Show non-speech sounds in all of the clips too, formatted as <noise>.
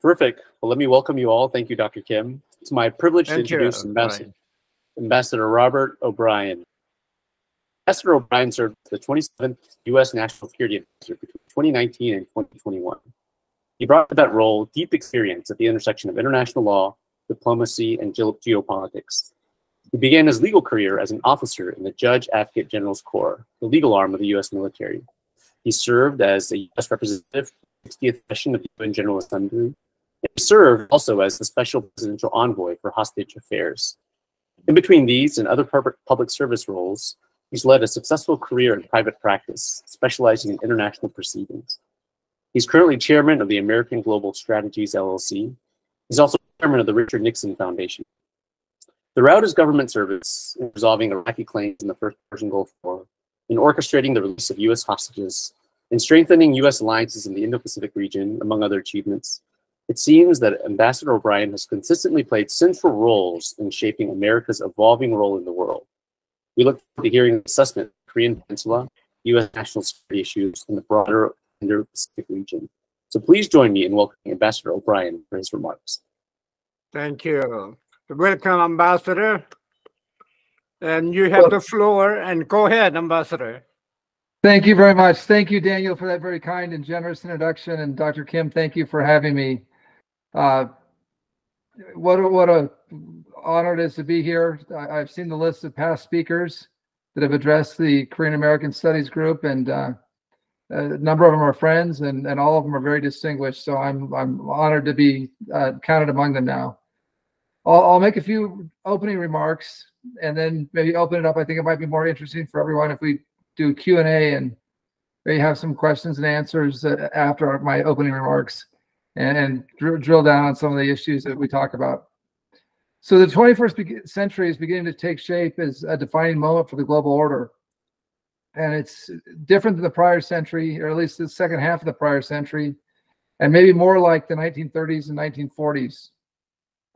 Terrific. Well, let me welcome you all. Thank you, Dr. Kim. It's my privilege Thank to introduce Ambassador, Ambassador Robert O'Brien. Ambassador O'Brien served the 27th U.S. National Security Advisor between 2019 and 2021. He brought to that role deep experience at the intersection of international law, diplomacy, and geopolitics. He began his legal career as an officer in the Judge Advocate General's Corps, the legal arm of the U.S. military. He served as a U.S. representative 60th session of the UN General Assembly. And served also as the special presidential envoy for hostage affairs. In between these and other public service roles, he's led a successful career in private practice, specializing in international proceedings. He's currently chairman of the American Global Strategies LLC. He's also chairman of the Richard Nixon Foundation. Throughout his government service in resolving Iraqi claims in the First Persian Gulf War, in orchestrating the release of U.S. hostages, in strengthening U.S. alliances in the Indo-Pacific region, among other achievements, it seems that Ambassador O'Brien has consistently played central roles in shaping America's evolving role in the world. We look forward to hearing an assessment of the Korean Peninsula, U.S. national security issues, and the broader Indo-Pacific region. So please join me in welcoming Ambassador O'Brien for his remarks. Thank you. Welcome, Ambassador. And you have well, the floor, and go ahead, Ambassador. Thank you very much. Thank you, Daniel, for that very kind and generous introduction. And Dr. Kim, thank you for having me. Uh, what a, what a honor it is to be here. I, have seen the list of past speakers that have addressed the Korean American Studies group, and uh, a number of them are friends, and, and all of them are very distinguished. So I'm I'm honored to be uh, counted among them now. I'll, I'll make a few opening remarks, and then maybe open it up. I think it might be more interesting for everyone if we do Q and A and maybe have some questions and answers uh, after my opening remarks and, and drill, drill down on some of the issues that we talk about. So the 21st century is beginning to take shape as a defining moment for the global order. And it's different than the prior century, or at least the second half of the prior century, and maybe more like the 1930s and 1940s.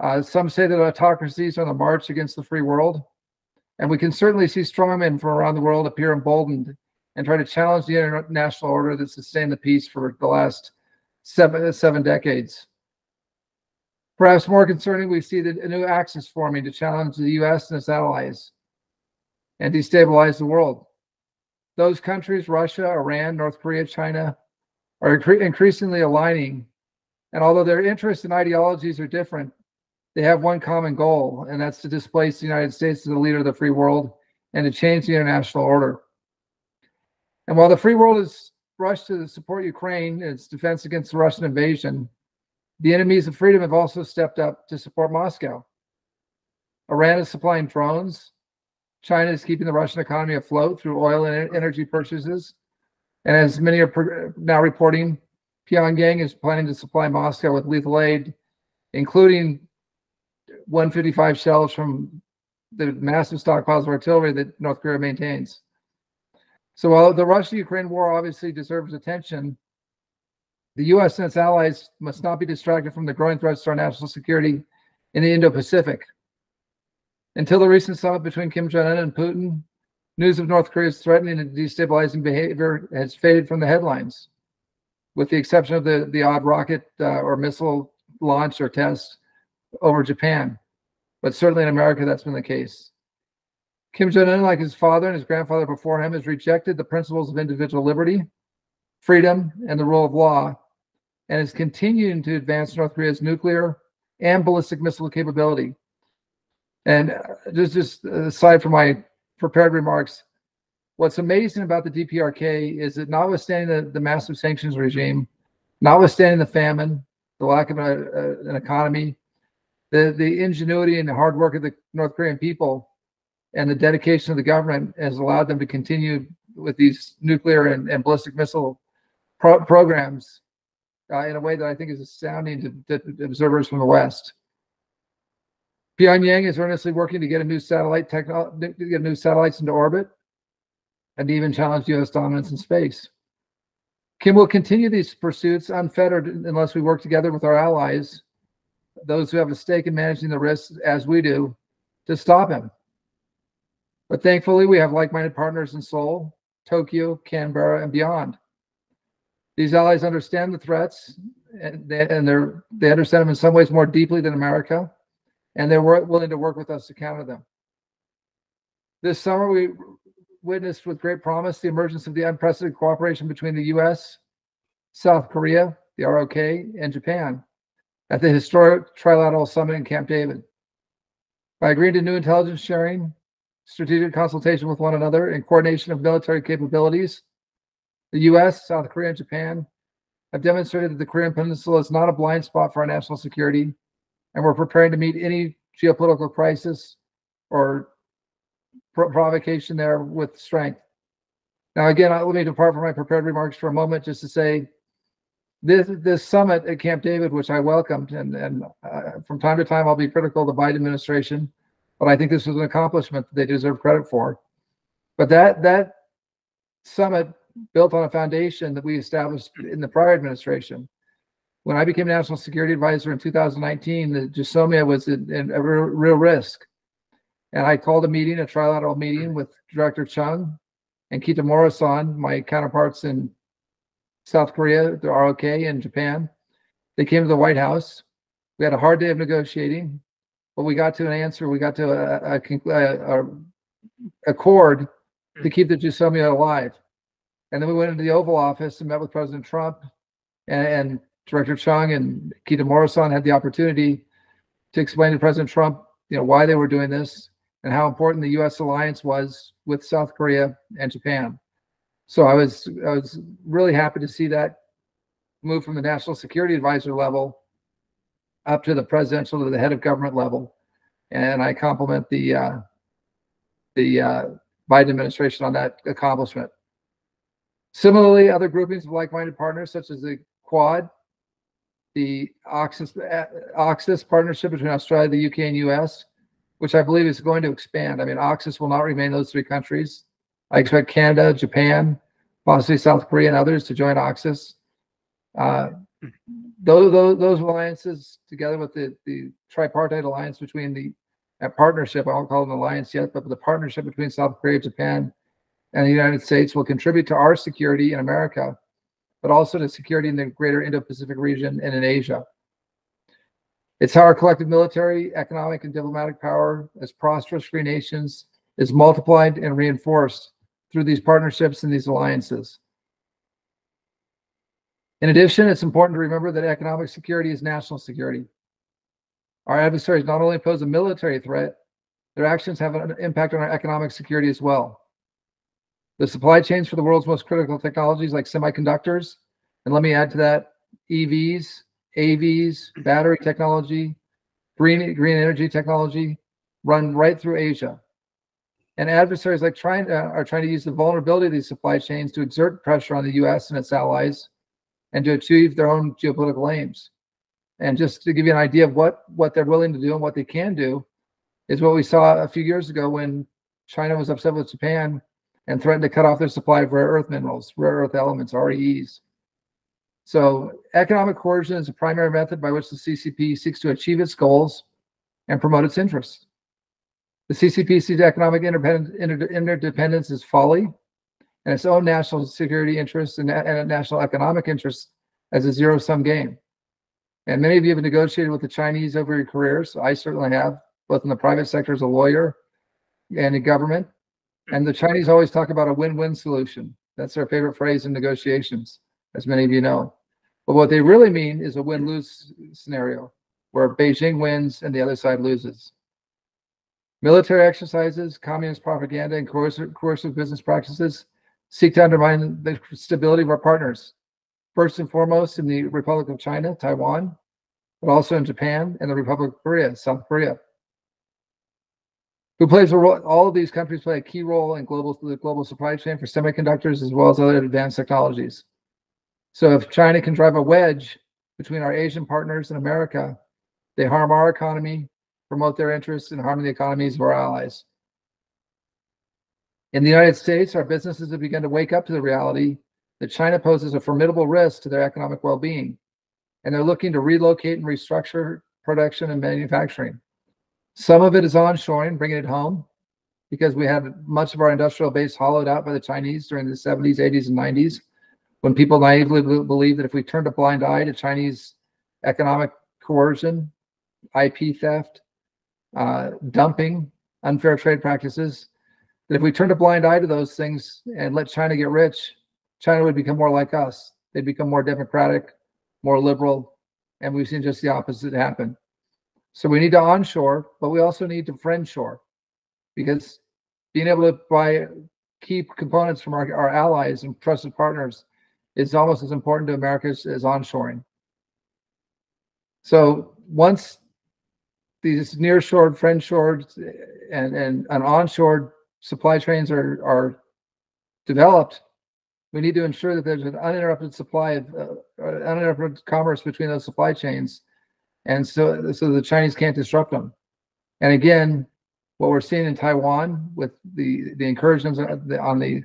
Uh, some say that autocracies are on the march against the free world. And we can certainly see strongmen from around the world appear emboldened and try to challenge the international order that sustained the peace for the last seven, seven decades. Perhaps more concerning, we see that a new axis forming to challenge the US and its allies and destabilize the world. Those countries, Russia, Iran, North Korea, China, are increasingly aligning. And although their interests and ideologies are different, they have one common goal, and that's to displace the United States as the leader of the free world and to change the international order. And while the free world has rushed to support Ukraine in its defense against the Russian invasion, the enemies of freedom have also stepped up to support Moscow. Iran is supplying drones. China is keeping the Russian economy afloat through oil and energy purchases. And as many are now reporting, Pyongyang is planning to supply Moscow with lethal aid, including 155 shells from the massive stockpiles of artillery that North Korea maintains. So while the Russia-Ukraine war obviously deserves attention, the U.S. and its allies must not be distracted from the growing threats to our national security in the Indo-Pacific. Until the recent summit between Kim Jong-un and Putin, news of North Korea's threatening and destabilizing behavior has faded from the headlines, with the exception of the, the odd rocket uh, or missile launch or test over Japan. But certainly in America, that's been the case. Kim Jong un, like his father and his grandfather before him, has rejected the principles of individual liberty, freedom, and the rule of law, and is continuing to advance North Korea's nuclear and ballistic missile capability. And uh, just, just aside from my prepared remarks, what's amazing about the DPRK is that notwithstanding the, the massive sanctions regime, notwithstanding the famine, the lack of a, a, an economy, the the ingenuity and the hard work of the North Korean people and the dedication of the government has allowed them to continue with these nuclear and, and ballistic missile pro programs uh, in a way that I think is astounding to, to observers from the West. Pyongyang is earnestly working to get a new satellite technology, get new satellites into orbit, and even challenge U.S. dominance in space. Kim will continue these pursuits unfettered unless we work together with our allies those who have a stake in managing the risks as we do to stop him. But thankfully, we have like minded partners in Seoul, Tokyo, Canberra, and beyond. These allies understand the threats and they, and they're they understand them in some ways more deeply than America, and they're willing to work with us to counter them. This summer, we witnessed with great promise the emergence of the unprecedented cooperation between the U.S., South Korea, the ROK, and Japan at the historic Trilateral Summit in Camp David. By agreeing to new intelligence sharing, strategic consultation with one another, and coordination of military capabilities, the US, South Korea, and Japan have demonstrated that the Korean Peninsula is not a blind spot for our national security, and we're preparing to meet any geopolitical crisis or provocation there with strength. Now, again, let me depart from my prepared remarks for a moment just to say this this summit at Camp David, which I welcomed, and and uh, from time to time I'll be critical of the Biden administration, but I think this was an accomplishment that they deserve credit for. But that that summit built on a foundation that we established in the prior administration. When I became national security advisor in 2019, the GSOMIA was in, a real, risk. And I called a meeting, a trilateral meeting with Director Chung and Kitamura-san, my counterparts in South Korea, the ROK, and Japan. They came to the White House. We had a hard day of negotiating, but we got to an answer. We got to a, a, a, accord to keep the GSOMIA alive. And then we went into the Oval Office and met with President Trump and, and Director Chung and Kitamura-san had the opportunity to explain to President Trump, you know, why they were doing this and how important the U.S. alliance was with South Korea and Japan. So I was I was really happy to see that move from the national security advisor level up to the presidential to the head of government level, and I compliment the uh, the uh, Biden administration on that accomplishment. Similarly, other groupings of like-minded partners, such as the Quad, the AUKUS, AUKUS partnership between Australia, the UK, and US, which I believe is going to expand. I mean, AUKUS will not remain those three countries. I expect Canada, Japan, possibly South Korea, and others to join AUKUS. Uh, those, those, those alliances, together with the, the tripartite alliance between the partnership, I won't call it an alliance yet, but the partnership between South Korea, Japan, and the United States will contribute to our security in America, but also to security in the greater Indo-Pacific region and in Asia. It's how our collective military, economic, and diplomatic power as prosperous free nations is multiplied and reinforced through these partnerships and these alliances. In addition, it's important to remember that economic security is national security. Our adversaries not only pose a military threat, their actions have an impact on our economic security as well. The supply chains for the world's most critical technologies like semiconductors, and let me add to that EVs, AVs, battery technology, green green energy technology run right through Asia. And adversaries like trying to, uh, are trying to use the vulnerability of these supply chains to exert pressure on the U.S. and its allies, and to achieve their own geopolitical aims. And just to give you an idea of what what they're willing to do and what they can do, is what we saw a few years ago when China was upset with Japan and threatened to cut off their supply of rare earth minerals, rare earth elements, REEs. So economic coercion is a primary method by which the CCP seeks to achieve its goals and promote its interests. The CCP sees economic interdependence as folly and its own national security interests and, and national economic interests as a zero-sum game. And many of you have negotiated with the Chinese over your careers. I certainly have, both in the private sector as a lawyer and in government. And the Chinese always talk about a win-win solution. That's their favorite phrase in negotiations as many of you know. But what they really mean is a win lose scenario where Beijing wins and the other side loses. Military exercises, communist propaganda, and coercive, coercive business practices seek to undermine the stability of our partners, first and foremost in the Republic of China, Taiwan, but also in Japan and the Republic of Korea, South Korea. Who plays a role? All of these countries play a key role in global the global supply chain for semiconductors as well as other advanced technologies. So if China can drive a wedge between our Asian partners and America, they harm our economy, promote their interests, and harm the economies of our allies. In the United States, our businesses have begun to wake up to the reality that China poses a formidable risk to their economic well being, and they're looking to relocate and restructure production and manufacturing. Some of it is onshoring, bringing it home, because we had much of our industrial base hollowed out by the Chinese during the 70s, 80s, and 90s when people naively believed that if we turned a blind eye to Chinese economic coercion, IP theft, uh, dumping, unfair trade practices, that if we turned a blind eye to those things and let China get rich, China would become more like us. They'd become more democratic, more liberal, and we've seen just the opposite happen. So we need to onshore, but we also need to friendshore because being able to buy key components from our, our allies and trusted partners is almost as important to America as, as onshoring. So once these near-shored, friend-shored, and, and, and onshore supply chains are, are developed, we need to ensure that there's an uninterrupted supply of uh, uninterrupted commerce between those supply chains, and so so the Chinese can't disrupt them. And again, what we're seeing in Taiwan with the the incursions on the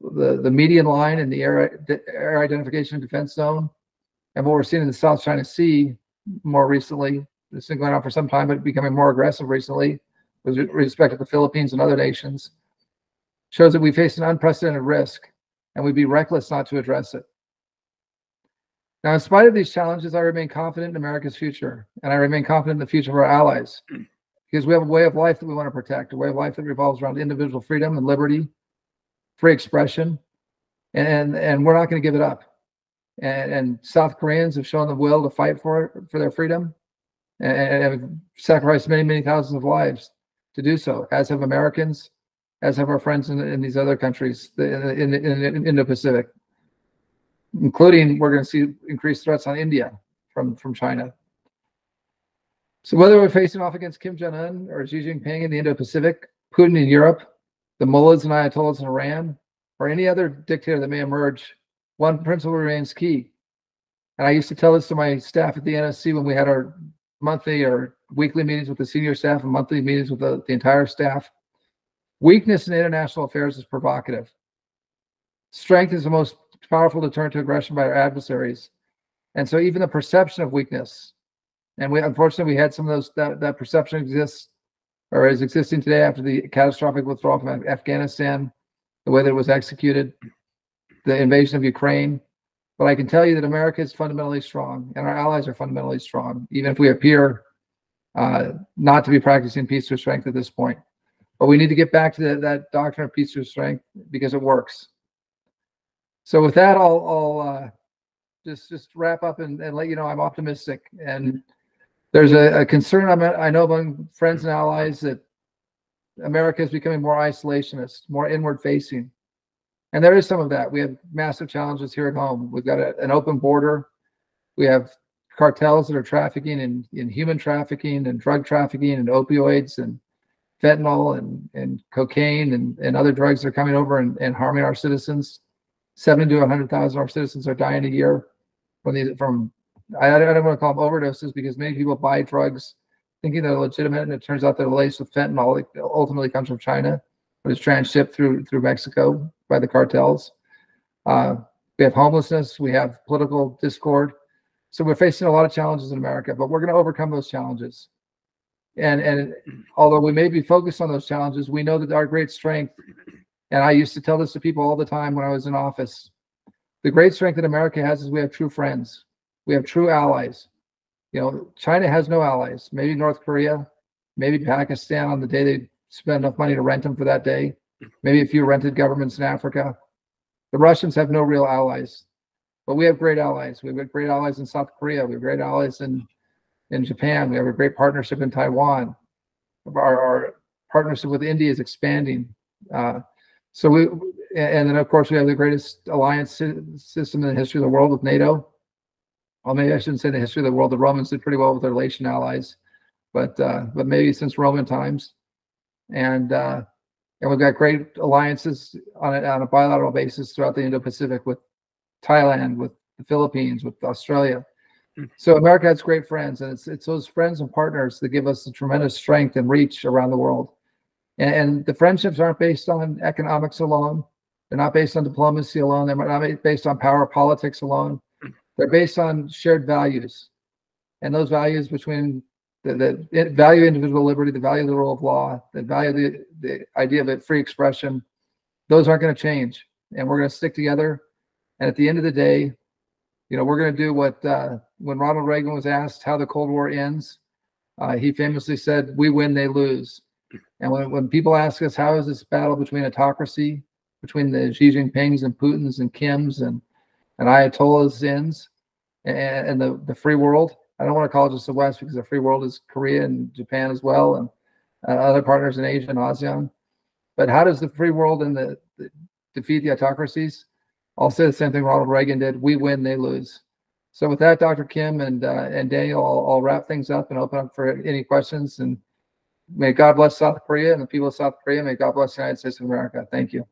the, the median line in the air, air identification defense zone, and what we're seeing in the South China Sea more recently. This has been going on for some time, but becoming more aggressive recently with respect to the Philippines and other nations, shows that we face an unprecedented risk, and we'd be reckless not to address it. Now, in spite of these challenges, I remain confident in America's future, and I remain confident in the future of our allies, because we have a way of life that we want to protect, a way of life that revolves around individual freedom and liberty, free expression, and and we're not going to give it up. And, and, South Koreans have shown the will to fight for for their freedom, and, and have sacrificed many many thousands of lives to do so, as have Americans, as have our friends in, in these other countries in, in, in Indo-Pacific, including we're going to see increased threats on India from from China. So whether we're facing off against Kim Jong Un or Xi Jinping in the Indo-Pacific, Putin in Europe, the mullahs and ayatollahs in Iran, or any other dictator that may emerge, one principle remains key. And I used to tell this to my staff at the NSC when we had our monthly or weekly meetings with the senior staff and monthly meetings with the, the entire staff. Weakness in international affairs is provocative. Strength is the most powerful deterrent to aggression by our adversaries. And so even the perception of weakness, and we unfortunately we had some of those that, that perception exists or is existing today after the catastrophic withdrawal from Afghanistan, the way that it was executed, the invasion of Ukraine. But I can tell you that America is fundamentally strong and our allies are fundamentally strong, even if we appear uh, not to be practicing peace through strength at this point. But we need to get back to the, that doctrine of peace through strength because it works. So with that, I'll, I'll uh, just just wrap up and, and let you know I'm optimistic and there's a, a concern I'm, I know among friends and allies that America is becoming more isolationist, more inward facing. And there is some of that. We have massive challenges here at home. We've got a, an open border. We have cartels that are trafficking in, in human trafficking and drug trafficking and opioids and fentanyl and, and cocaine and, and other drugs that are coming over and, and harming our citizens. 70 to 100,000 of our citizens are dying a year from these from I, I don't want to call them overdoses because many people buy drugs thinking they're legitimate, and it turns out they're laced with fentanyl. It ultimately comes from China, but it's transshipped through through Mexico by the cartels. Uh, we have homelessness. We have political discord. So we're facing a lot of challenges in America, but we're going to overcome those challenges. And and although we may be focused on those challenges, we know that our great strength. And I used to tell this to people all the time when I was in office. The great strength that America has is we have true friends. We have true allies. You know, China has no allies. Maybe North Korea, maybe Pakistan on the day they spend enough money to rent them for that day. Maybe a few rented governments in Africa. The Russians have no real allies, but we have great allies. We have great allies in South Korea. We have great allies in in Japan. We have a great partnership in Taiwan. Our, our partnership with India is expanding. Uh, so we, and then of course we have the greatest alliance system in the history of the world with NATO well, maybe I shouldn't say the history of the world. The Romans did pretty well with their Latian allies, but uh, but maybe since Roman times, and uh, and we've got great alliances on a, on a bilateral basis throughout the Indo-Pacific with Thailand, with the Philippines, with Australia. Hmm. So America has great friends, and it's it's those friends and partners that give us the tremendous strength and reach around the world. And, and the friendships aren't based on economics alone. They're not based on diplomacy alone. They're not based on power politics alone. They're based on shared values, and those values between the, the value individual liberty, the value of the rule of law, the value of the, the idea of free expression, those aren't going to change. And we're going to stick together And at the end of the day, you know, we're going to do what uh, when Ronald Reagan was asked how the Cold War ends, uh, he famously said, "We win, they lose." And when, when people ask us how is this battle between autocracy, between the Xi Jinping's and Putin's and Kim's and and Ayatollah's ends, and, and the the free world, I don't want to call it just the West because the free world is Korea and Japan as well, and uh, other partners in Asia and ASEAN. But how does the free world and the, the defeat the autocracies? I'll say the same thing Ronald Reagan did. We win, they lose. So with that, Dr. Kim and uh, and Daniel, I'll, I'll, wrap things up and open up for any questions. And may God bless South Korea and the people of South Korea. May God bless the United States of America. Thank you.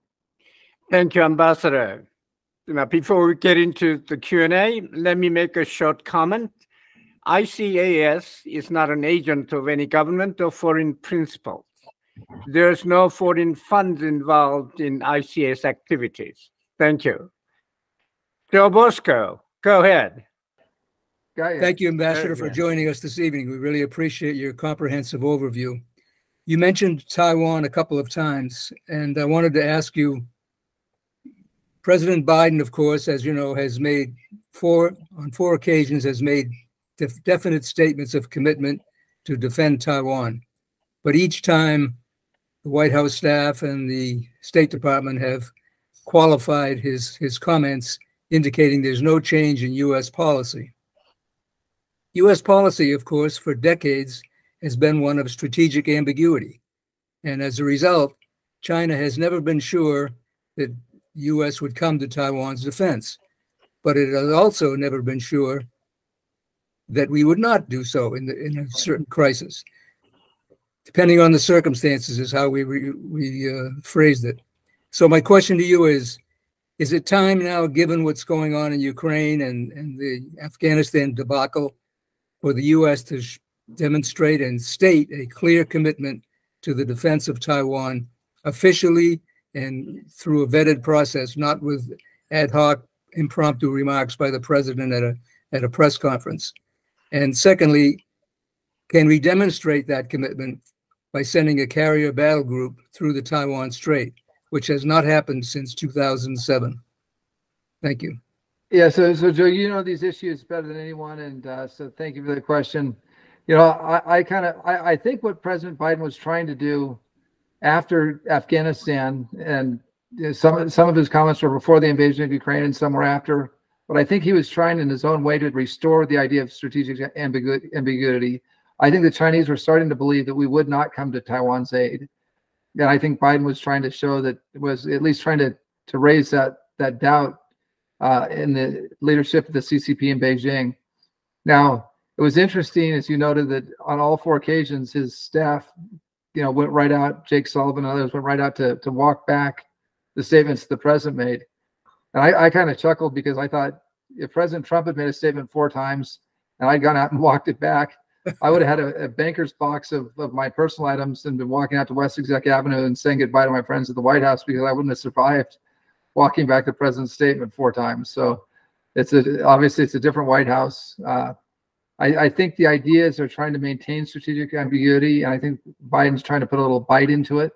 Thank you, Ambassador. Now, before we get into the Q&A, let me make a short comment. ICAS is not an agent of any government or foreign principles. There's no foreign funds involved in ICAS activities. Thank you. Joe Bosco, go ahead. Thank you, Ambassador, for joining us this evening. We really appreciate your comprehensive overview. You mentioned Taiwan a couple of times, and I wanted to ask you President Biden, of course, as you know, has made four on four occasions has made def definite statements of commitment to defend Taiwan. But each time the White House staff and the State Department have qualified his, his comments, indicating there's no change in U.S. policy. U.S. policy, of course, for decades has been one of strategic ambiguity. And as a result, China has never been sure that U.S. would come to Taiwan's defense. But it has also never been sure that we would not do so in, the, in a certain crisis. Depending on the circumstances, is how we, we, we uh, phrased it. So, my question to you is Is it time now, given what's going on in Ukraine and, and the Afghanistan debacle, for the U.S. to demonstrate and state a clear commitment to the defense of Taiwan officially and through a vetted process, not with ad hoc impromptu remarks by the president at a at a press conference. And secondly, can we demonstrate that commitment by sending a carrier battle group through the Taiwan Strait, which has not happened since 2007? Thank you. Yeah, so so Joe, you know these issues better than anyone, and uh, so thank you for the question. You know, I, I kind of I, I think what President Biden was trying to do after Afghanistan, and some some of his comments were before the invasion of Ukraine, and some were after but I think he was trying in his own way to restore the idea of strategic ambiguity. I think the Chinese were starting to believe that we would not come to Taiwan's aid. And I think Biden was trying to show that was at least trying to to raise that that doubt uh, in the leadership of the CCP in Beijing. Now, it was interesting, as you noted, that on all four occasions, his staff, you know, went right out. Jake Sullivan and others went right out to to walk back the statements the president made. And I, I kind of chuckled because I thought if President Trump had made a statement four times and I'd gone out and <laughs> walked it back, I would have had a, a, banker's box of, of my personal items and been walking out to West Exec Avenue and saying goodbye to my friends at the White House because I wouldn't have survived walking back the president's statement four times. So it's a obviously it's a different White House. Uh, I, I, think the ideas are trying to maintain strategic ambiguity, and I think Biden's trying to put a little bite into it.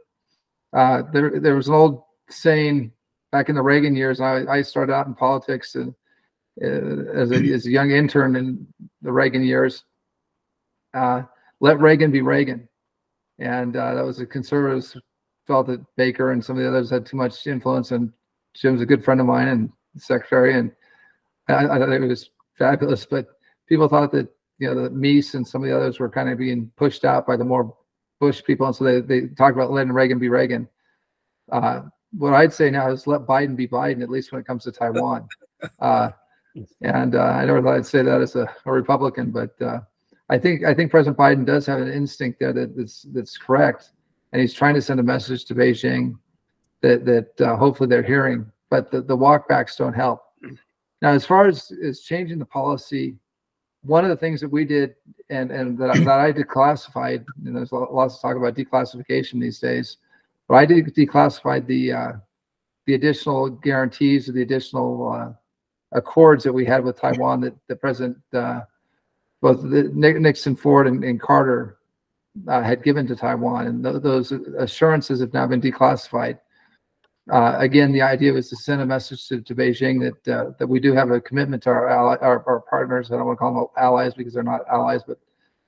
Uh, there, there was an old saying back in the Reagan years, I, I started out in politics and, uh, as, a, as a young intern in the Reagan years. Uh, let Reagan be Reagan. And uh, that was the conservatives felt that Baker and some of the others had too much influence. And Jim's a good friend of mine and secretary. And I, I thought it was fabulous. But people thought that, you know, the Meese and some of the others were kind of being pushed out by the more Bush people. And so they, they talked about letting Reagan be Reagan. Uh, what I'd say now is let Biden be Biden, at least when it comes to Taiwan. <laughs> Uh, and uh, I never thought I'd say that as a, a Republican, but uh, I think I think President Biden does have an instinct there that, that's that's correct, and he's trying to send a message to Beijing that that uh, hopefully they're hearing. But the, the walkbacks don't help. Now, as far as, as changing the policy, one of the things that we did and and that, that I declassified, and there's lots of talk about declassification these days but I did declassify the uh, the additional guarantees or the additional uh, accords that we had with Taiwan that the president, uh, both the, Nixon, Ford, and, and Carter uh, had given to Taiwan, and th those assurances have now been declassified. uh, again, the idea was to send a message to, to Beijing that uh, that we do have a commitment to our ally, our, our partners. I don't want to call them allies because they're not allies, but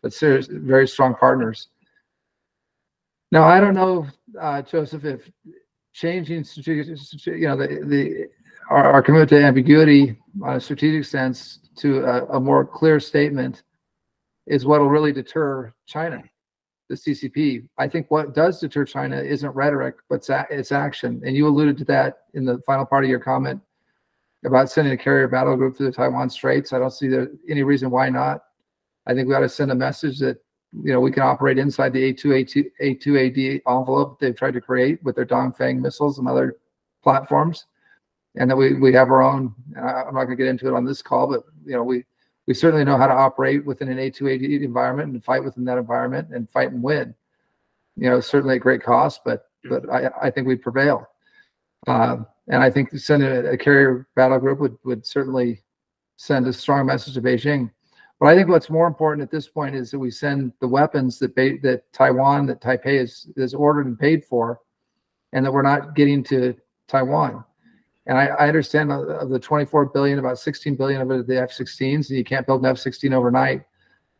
but serious, very strong partners. Now, I don't know, uh, Joseph, if changing you know, the the our, our commitment to ambiguity on a strategic sense to a, a more clear statement is what will really deter China the CCP. I think what does deter China isn't rhetoric, but it's action. And you alluded to that in the final part of your comment about sending a carrier battle group to the Taiwan Straits. I don't see there any reason why not. I think we ought to send a message that you know we can operate inside the A2 A2 A2AD envelope they've tried to create with their Dongfeng missiles and other platforms, and that we we have our own. I'm not going to get into it on this call, but you know we we certainly know how to operate within an A2AD environment and fight within that environment and fight and win. You know, certainly at great cost, but but I, I think we prevail. Um, and I think sending a, a, carrier battle group would would certainly send a strong message to Beijing. But I think what's more important at this point is that we send the weapons that that Taiwan, that Taipei is is ordered and paid for, and that we're not getting to Taiwan. And I, I understand of the 24 billion, about 16 billion of it are the F-16s, and you can't build an F-16 overnight.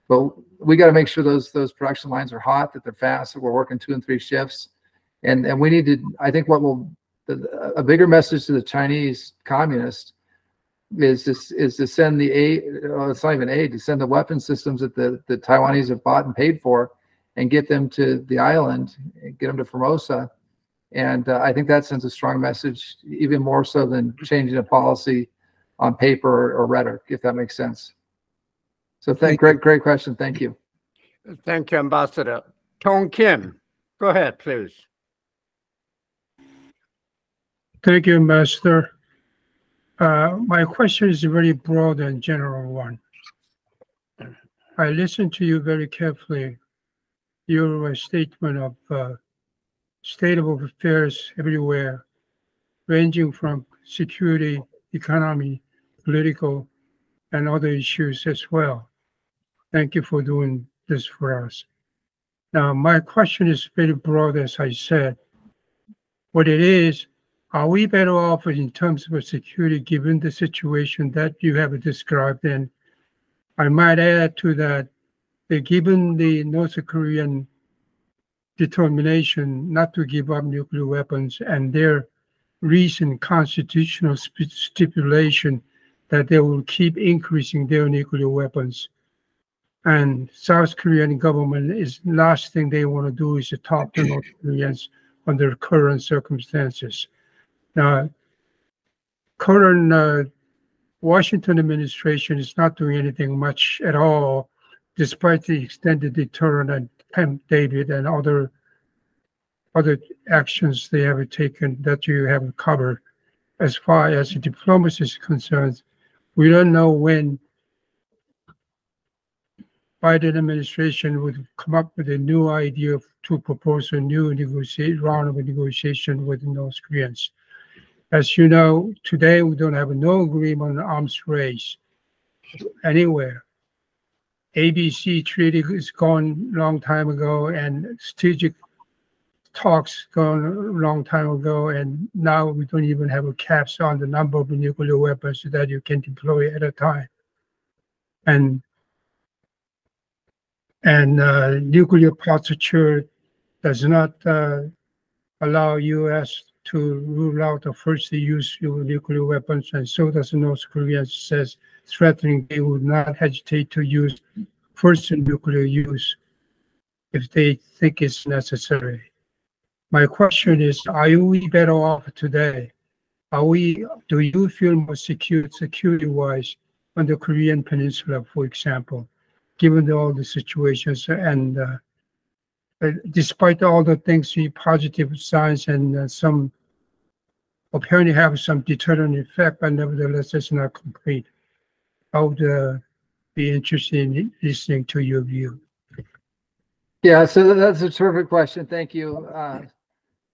But we got to make sure those those production lines are hot, that they're fast, that we're working two and three shifts, and and we need to. I think what will a bigger message to the Chinese communists is this is to send the aid. Well, it's not even aid to send the weapon systems that the the Taiwanese have bought and paid for, and get them to the island, get them to Formosa, and uh, I think that sends a strong message, even more so than changing a policy on paper or, or rhetoric, if that makes sense. So thank, thank great, great question. Thank you. Thank you, Ambassador. Tong Kim, go ahead, please. Thank you, Ambassador. Uh, my question is a very broad and general one. I listened to you very carefully, your statement of uh, state of affairs everywhere, ranging from security, economy, political, and other issues as well. Thank you for doing this for us. Now, my question is very broad, as I said. What it is, are we better off in terms of security given the situation that you have described? And I might add to that, that given the North Korean determination not to give up nuclear weapons and their recent constitutional stipulation that they will keep increasing their nuclear weapons. And South Korean government is last thing they want to do is to talk to North Koreans under current circumstances. Now, current uh, Washington administration is not doing anything much at all, despite the extended deterrent and Camp David and other other actions they have taken that you have covered. As far as diplomacy is concerned, we don't know when Biden administration would come up with a new idea to propose a new round of negotiation with North Koreans. As you know, today we don't have no agreement on arms race anywhere. ABM treaty is gone long time ago, and strategic talks gone a long time ago, and now we don't even have a caps on the number of nuclear weapons that you can deploy at a time. And and uh, nuclear posture does not uh, allow U.S. to rule out the first use of nuclear weapons, and so does North Korea says threatening they would not hesitate to use first nuclear use if they think it's necessary. My question is, are we better off today? Are we, do you feel more secure security-wise on the Korean Peninsula, for example, given all the situations and uh, uh despite all the things, the positive signs and uh, some apparently have some deterrent effect, but nevertheless, it's not complete. I would uh, be interested in listening to your view. Yeah, so that's a terrific question. Thank you. Uh,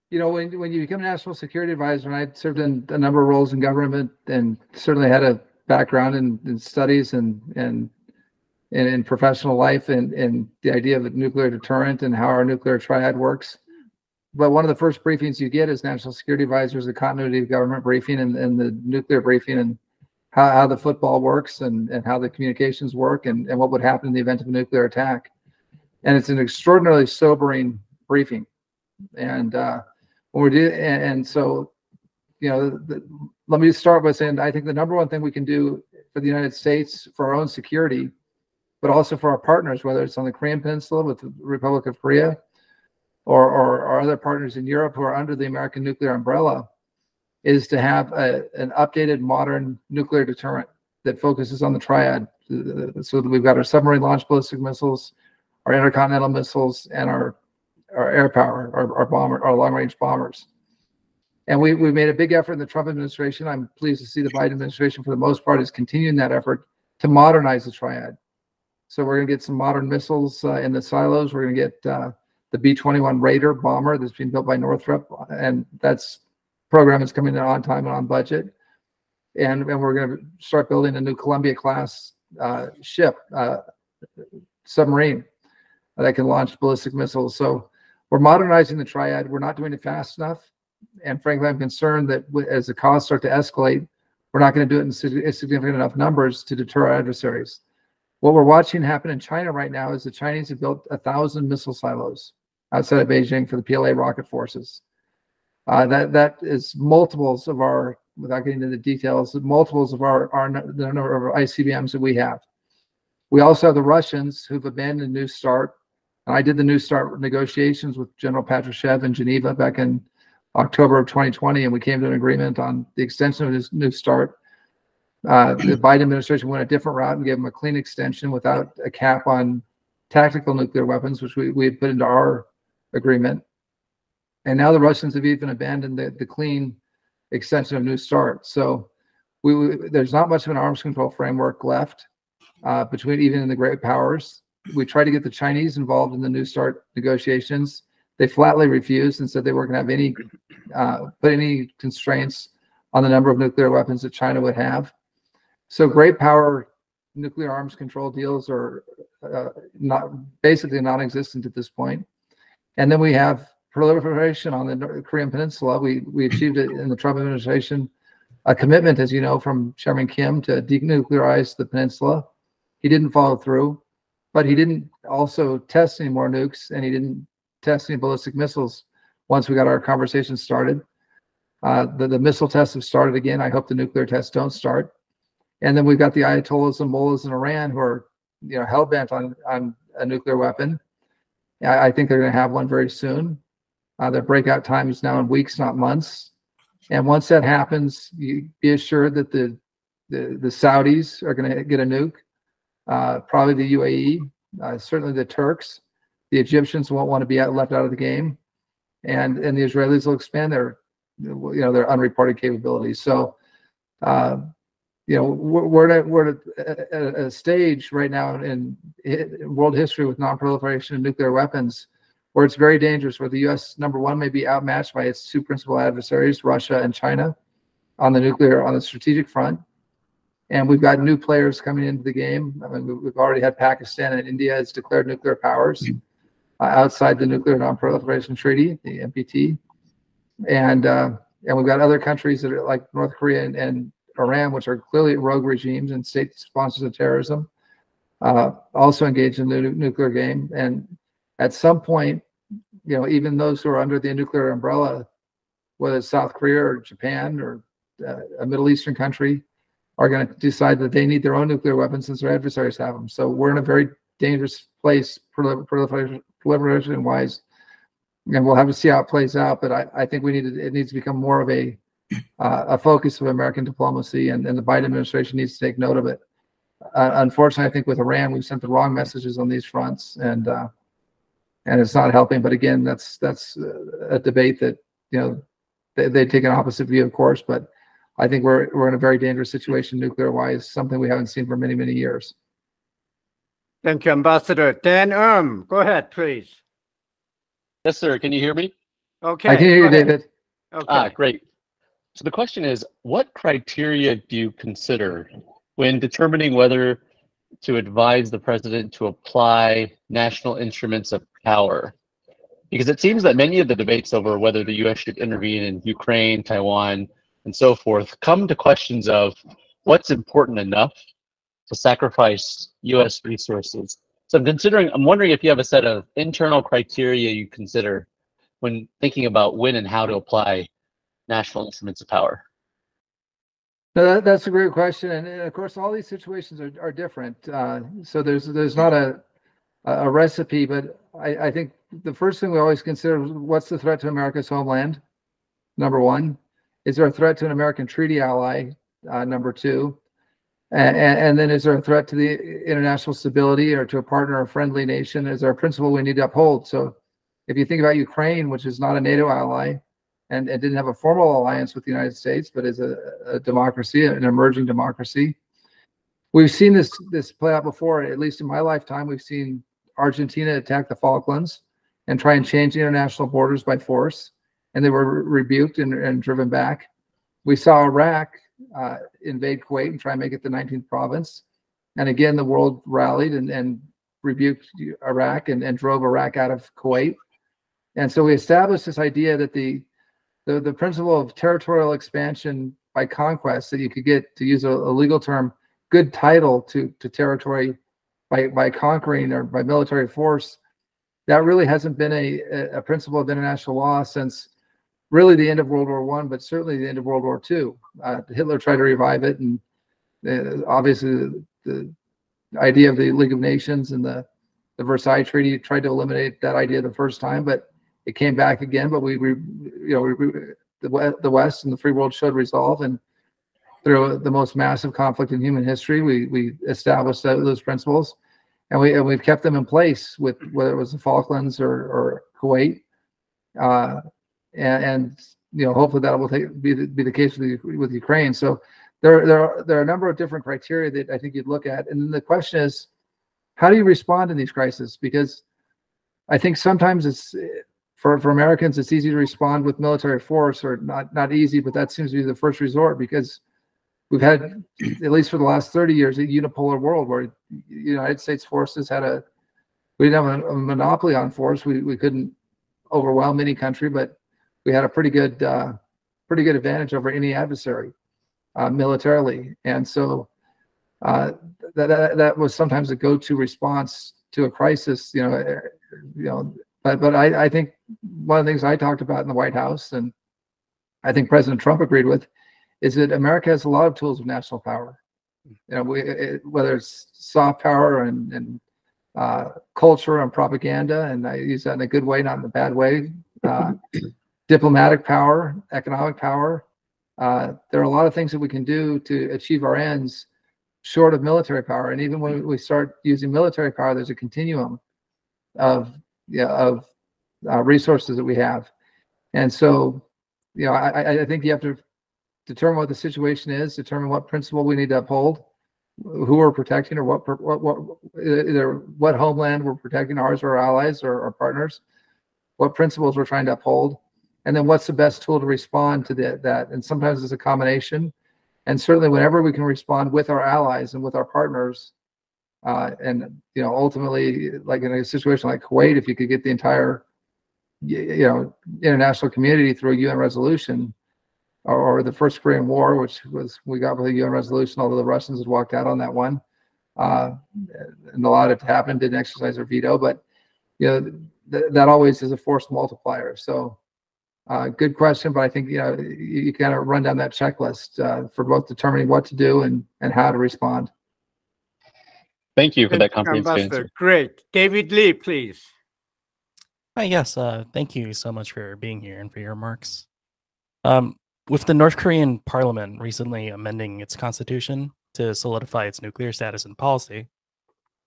you know, when when you become a national security advisor, and I served in a number of roles in government, and certainly had a background in, in studies and and and in professional life, and and the idea of a nuclear deterrent and how our nuclear triad works. but one of the first briefings you get is national security advisors, the continuity of government briefing and, and the nuclear briefing and how, how the football works and, and how the communications work and, and what would happen in the event of a nuclear attack. And it's an extraordinarily sobering briefing. And uh, when we do, and, and so, you know, the, let me start by saying I think the number one thing we can do for the United States for our own security, but also for our partners, whether it's on the Korean Peninsula with the Republic of Korea or, or our other partners in Europe who are under the American nuclear umbrella, is to have a, an updated modern nuclear deterrent that focuses on the triad so that we've got our submarine launched ballistic missiles our intercontinental missiles and our our air power our, our bomber our long range bombers. And we, we made a big effort in the trump administration. I'm pleased to see the biden administration for the most part is continuing that effort to modernize the triad. So we're going to get some modern missiles uh, in the silos. We're going to get uh, the b-21 raider bomber that's being built by northrop and that's program is coming in on time and on budget. And, and we're going to start building a new Columbia class uh, ship, uh, submarine that can launch ballistic missiles. So we're modernizing the triad. We're not doing it fast enough. And frankly, I'm concerned that as the costs start to escalate, we're not going to do it in significant enough numbers to deter our adversaries. What we're watching happen in China right now is the Chinese have built a thousand missile silos outside of Beijing for the PLA rocket forces. Uh, that that is multiples of our, without getting into the details, multiples of our, our the number of ICBMs that we have. We also have the Russians who've abandoned New START. I did the New START negotiations with General Patrushev in Geneva back in October of 2020, and we came to an agreement on the extension of this New START. Uh, the Biden administration went a different route and gave them a clean extension without a cap on tactical nuclear weapons, which we, we had put into our agreement. And now the Russians have even abandoned the, the clean extension of New START. So we, we there's not much of an arms control framework left uh, between even the great powers. We tried to get the Chinese involved in the New START negotiations. They flatly refused and said they weren't going to have any uh, put any constraints on the number of nuclear weapons that China would have. So great power nuclear arms control deals are uh, not basically non-existent at this point. And then we have proliferation on the North Korean Peninsula. We we achieved it in the Trump administration, a commitment, as you know, from Chairman Kim to denuclearize the peninsula. He didn't follow through, but he didn't also test any more nukes, and he didn't test any ballistic missiles once we got our conversation started. Uh, the, the missile tests have started again. I hope the nuclear tests don't start. And then we've got the Ayatollahs and mullahs in Iran who are, you know, hell bent on on a nuclear weapon. I, I think they're going to have one very soon. Uh, their breakout time is now in weeks, not months. And once that happens, you be assured that the the, the Saudis are going to get a nuke, uh, probably the UAE, uh, certainly the Turks. The Egyptians won't want to be out, left out of the game, and and the Israelis will expand their you know their unreported capabilities. So, uh, you know, we're, we're at we're at a, stage right now in, in world history with non-proliferation of nuclear weapons where it's very dangerous, where the U.S. number one may be outmatched by its two principal adversaries, Russia and China, on the nuclear on the strategic front. And we've got new players coming into the game. I mean, we've already had Pakistan and India has declared nuclear powers uh, outside the Nuclear Non-Proliferation Treaty, the NPT, and uh, and we've got other countries that are like North Korea and, and Iran, which are clearly rogue regimes and state sponsors of terrorism, uh, also engaged in the nuclear game. And at some point, you know, even those who are under the nuclear umbrella, whether it's South Korea or Japan or uh, a Middle Eastern country, are going to decide that they need their own nuclear weapons since their adversaries have them. So we're in a very dangerous place proliferation wise, and we'll have to see how it plays out. But I, I think we need to, it needs to become more of a uh, a focus of American diplomacy, and, and the Biden administration needs to take note of it. Uh, unfortunately, I think with Iran, we've sent the wrong messages on these fronts, and uh, and it's not helping. But again, that's that's a debate that you know they, they take an opposite view, of course. But I think we're we're in a very dangerous situation nuclear wise, something we haven't seen for many many years. Thank you, Ambassador Dan Um. Go ahead, please. Yes, sir. Can you hear me? Okay. I can hear you, David. Okay. Ah, great. So the question is, what criteria do you consider when determining whether to advise the president to apply national instruments of power. because it seems that many of the debates over whether the U.S. should intervene in Ukraine, Taiwan, and so forth come to questions of what's important enough to sacrifice U.S. resources. So I'm considering, I'm wondering if you have a set of internal criteria you consider when thinking about when and how to apply national instruments of power. No, that, that's a great question, and, and, of course, all these situations are, are different. Uh, so there's there's not a a recipe, but I, I think the first thing we always consider is what's the threat to America's homeland. Number one, is there a threat to an American treaty ally? Uh, number two, and, and, then is there a threat to the international stability or to a partner or friendly nation? Is there a principle we need to uphold? So, if you think about Ukraine, which is not a NATO ally, and, didn't have a formal alliance with the United States, but is a, a democracy, an emerging democracy, we've seen this this play out before. At least in my lifetime, we've seen Argentina attack the Falklands and try and change international borders by force, and they were rebuked and, and driven back. We saw Iraq uh, invade Kuwait and try and make it the 19th province. And again, the world rallied and, and rebuked Iraq and, and drove Iraq out of Kuwait. And so we established this idea that the, the, the principle of territorial expansion by conquest, that you could get, to use a, a legal term, good title to, to territory by, by conquering or by military force, that really hasn't been a, a principle of international law since really the end of World War One, but certainly the end of World War Two. Uh, Hitler tried to revive it, and uh, obviously the, the, idea of the League of Nations and the, the Versailles Treaty tried to eliminate that idea the first time, but it came back again. But we, we you know, we, the the West and the free world showed resolve, and through the most massive conflict in human history, we we established those principles, and we and we've kept them in place with whether it was the Falklands or or Kuwait. Uh, and, and you know hopefully that will take, be the, be the case with, with Ukraine. So there there are, there are a number of different criteria that I think you'd look at, and the question is, how do you respond in these crises? Because I think sometimes it's for for Americans it's easy to respond with military force, or not not easy, but that seems to be the first resort because we've had <clears throat> at least for the last 30 years a unipolar world where the United States forces had a we didn't have a, a monopoly on force. We we couldn't overwhelm any country, but we had a pretty good uh, pretty good advantage over any adversary uh, militarily, and so uh, that, that that was sometimes a go-to response to a crisis. You know, you know, but but I, I think one of the things I talked about in the White House, and I think President Trump agreed with, is that America has a lot of tools of national power. You know, we, it, whether it's soft power and and uh, culture and propaganda, and I use that in a good way, not in a bad way. Uh, <clears throat> diplomatic power, economic power. Uh, there are a lot of things that we can do to achieve our ends short of military power. And even when we start using military power, there's a continuum of yeah, of uh, resources that we have. And so, you know, I, I think you have to determine what the situation is, determine what principle we need to uphold, who we're protecting, or what what what either what homeland we're protecting, ours or our allies or our partners, what principles we're trying to uphold, and then what's the best tool to respond to the, that and sometimes it's a combination and certainly whenever we can respond with our allies and with our partners uh, and you know ultimately like in a situation like kuwait if you could get the entire you know international community through a un resolution or, or the first korean war which was we got with a un resolution although the russians had walked out on that one uh, and a lot of it happened didn't exercise their veto but you know th- that always is a force multiplier so uh, good question, but I think you know you, you kind of run down that checklist uh, for both determining what to do and and how to respond. Thank you for that comprehensive answer. Great, David Lee, please. Hi, yes, uh, thank you so much for being here and for your remarks. Um, with the North Korean parliament recently amending its constitution to solidify its nuclear status and policy,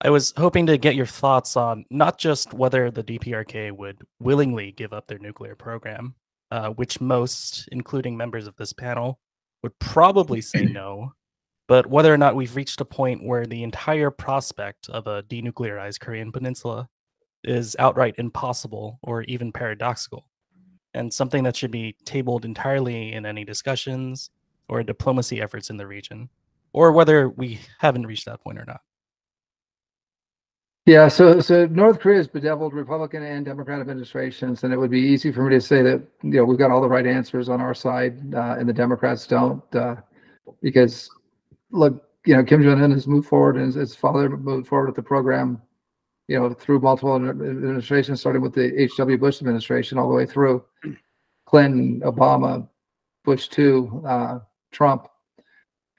I was hoping to get your thoughts on not just whether the DPRK would willingly give up their nuclear program, uh, which most, including members of this panel, would probably say <clears throat> no, but whether or not we've reached a point where the entire prospect of a denuclearized Korean peninsula is outright impossible or even paradoxical, and something that should be tabled entirely in any discussions or diplomacy efforts in the region, or whether we haven't reached that point or not. Yeah, so so North Korea has bedeviled Republican and Democrat administrations, and it would be easy for me to say that you know we've got all the right answers on our side, uh, and the Democrats don't, uh, because look, you know, Kim Jong Un has moved forward, and his, his father moved forward with the program, you know, through multiple administrations, starting with the H.W. Bush administration all the way through Clinton, Obama, Bush two, uh, Trump.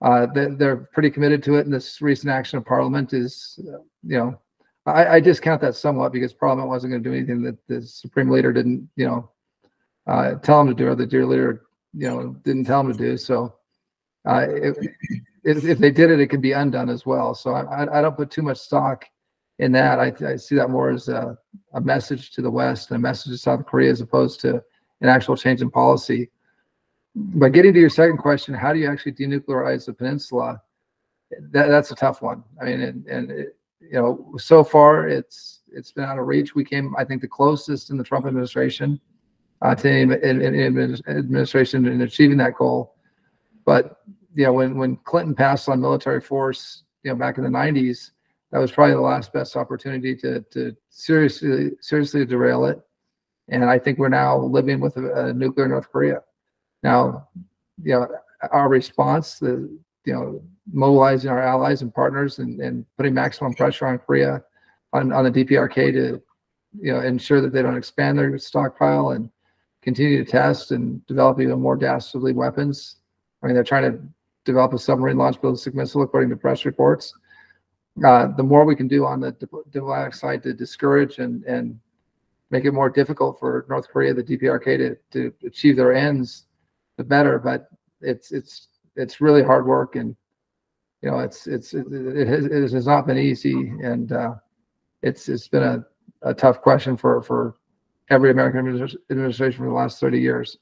Uh, they, they're pretty committed to it, and this recent action of Parliament is, you know I, I discount that somewhat because Parliament wasn't going to do anything that the Supreme Leader didn't, you know, uh, tell him to do, or the dear leader, you know, didn't tell him to do. So, uh, it, if, if they did it, it could be undone as well. So I, I don't put too much stock in that. I, I see that more as a, a message to the West and a message to South Korea as opposed to an actual change in policy. But getting to your second question, how do you actually denuclearize the peninsula? That, that's a tough one. I mean, and, and it, you know, so far it's it's been out of reach. We came, I think, the closest in the Trump administration uh, to in administration in achieving that goal. But you know, when when Clinton passed on military force, you know, back in the '90s, that was probably the last best opportunity to to seriously seriously derail it. And I think we're now living with a, a nuclear North Korea. Now, you know, our response, the you know, mobilizing our allies and partners and, and putting maximum pressure on Korea on, on the DPRK to, you know, ensure that they don't expand their stockpile and continue to test and develop even more dastardly weapons. I mean, they're trying to develop a submarine launch ballistic missile, according to press reports. Uh, the more we can do on the diplomatic side to discourage and, and make it more difficult for North Korea, the DPRK, to, to achieve their ends, the better. But it's it's it's really hard work and you know it's it's it, it, has, it has not been easy and uh, it's it's been a, a tough question for for every American administration for the last 30 years.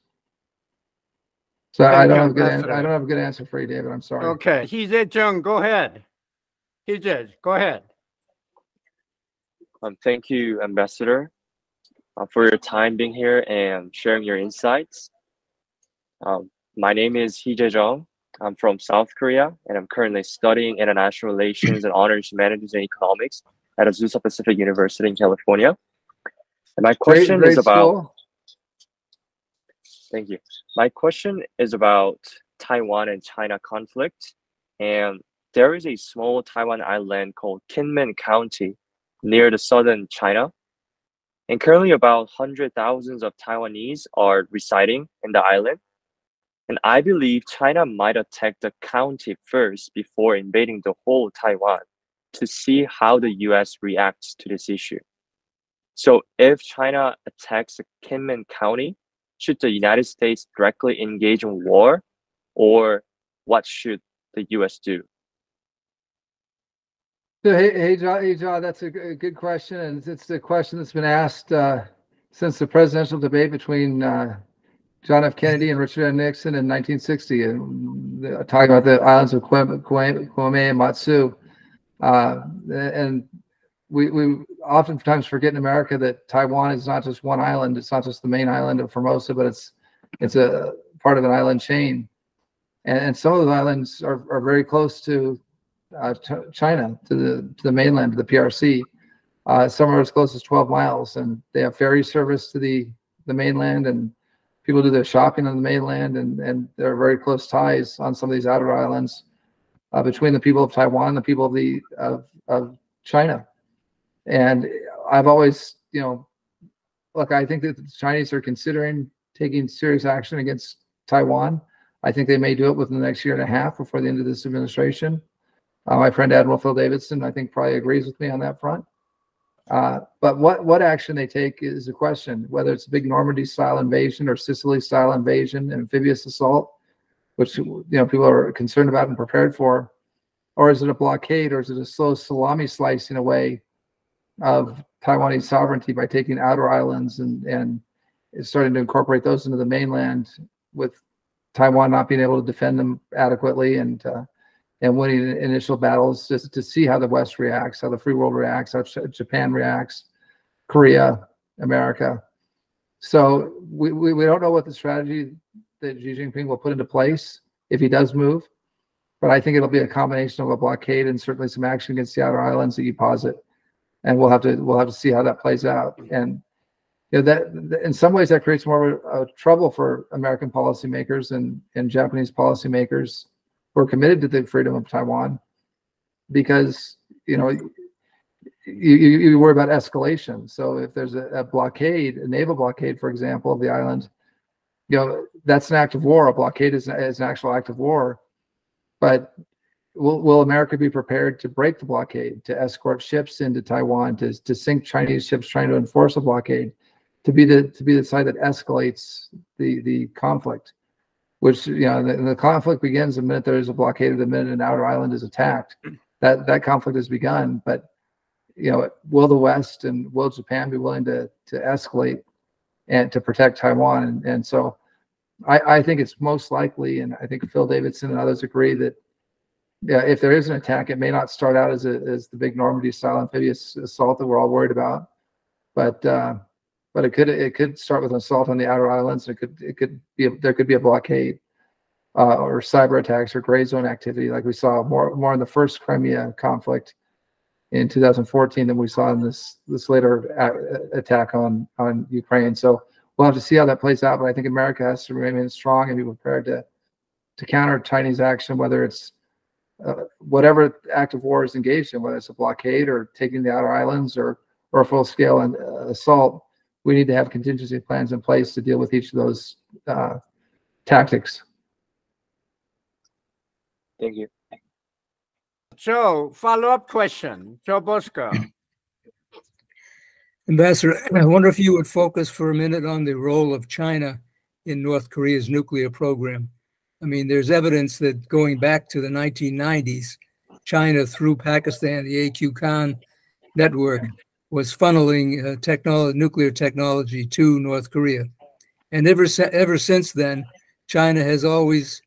So I don't have a good an- I don't have a good answer for you, David. I'm sorry. Okay, Hee Jung, go ahead. Hee go ahead. Um, thank you, Ambassador, uh, for your time being here and sharing your insights. Um, my name is Hee Jung. I'm from South Korea, and I'm currently studying international relations and honors humanities and economics at Azusa Pacific University in California. And my question great, great is about. School. Thank you. My question is about Taiwan and China conflict, and there is a small Taiwan island called Kinmen County near the southern China. And currently, about hundred thousands of Taiwanese are residing in the island and I believe China might attack the county first before invading the whole Taiwan to see how the US reacts to this issue. So if China attacks Kinmen County, should the United States directly engage in war or what should the US do? So, hey, hey, John, hey, John, that's a good question. And it's a question that's been asked uh, since the presidential debate between uh, John F. Kennedy and Richard M. Nixon in 1960, and uh, talking about the islands of Quemoy, Quemoy and Matsu. Uh, and we, we oftentimes forget in America that Taiwan is not just one island. It's not just the main island of Formosa, but it's it's a part of an island chain. And, and some of those islands are, are very close to uh, China, to the to the mainland, to the PRC. Uh, some are as close as 12 miles, and they have ferry service to the the mainland and people do their shopping on the mainland, and and there are very close ties on some of these outer islands uh, between the people of Taiwan and the people of the of, of China. And I've always, you know, look, I think that the Chinese are considering taking serious action against Taiwan. I think they may do it within the next year and a half before the end of this administration. Uh, my friend Admiral Phil Davidson, I think, probably agrees with me on that front. Uh, but what what action they take is a question. Whether it's a big Normandy style invasion or Sicily style invasion, amphibious assault, which you know people are concerned about and prepared for, or is it a blockade, or is it a slow salami slicing away of Taiwanese sovereignty by taking outer islands and and starting to incorporate those into the mainland, with Taiwan not being able to defend them adequately and uh, and winning initial battles just to see how the West reacts, how the free world reacts, how Japan reacts, Korea, America. So we, we, we don't know what the strategy that Xi Jinping will put into place if he does move. But I think it'll be a combination of a blockade and certainly some action against the outer islands that you posit. And we'll have to we'll have to see how that plays out. And you know that in some ways that creates more of a, trouble for American policymakers and and Japanese policymakers who are committed to the freedom of Taiwan, because you know you, you, worry about escalation. So if there's a, a, blockade, a naval blockade, for example, of the island, you know that's an act of war. A blockade is, is an actual act of war. But will will America be prepared to break the blockade, to escort ships into Taiwan, to to sink Chinese ships trying to enforce a blockade, to be the to be the side that escalates the the conflict? Which you know the, the conflict begins the minute there is a blockade, the minute an outer island is attacked. That that conflict has begun, but you know, will the West and will Japan be willing to to escalate and to protect Taiwan? And, and so I, I think it's most likely, and I think Phil Davidson and others agree that yeah, if there is an attack, it may not start out as a, as the big Normandy style amphibious assault that we're all worried about, but uh, but it could it could start with an assault on the outer islands. It could it could be a, there could be a blockade uh, or cyber attacks or gray zone activity like we saw more more in the first Crimea conflict in 2014 than we saw in this this later attack on on Ukraine. So we'll have to see how that plays out. But I think America has to remain strong and be prepared to to counter Chinese action, whether it's uh, whatever active war is engaged in, whether it's a blockade or taking the outer islands or or a full scale and uh, assault. We need to have contingency plans in place to deal with each of those uh, tactics. Thank you. So, follow-up question, Joe Bosco. Ambassador, I wonder if you would focus for a minute on the role of China in North Korea's nuclear program. I mean, there's evidence that going back to the 1990s, China, through Pakistan, the AQ Khan network, was funneling uh, nuclear technology to North Korea. And ever, ever since then, China has always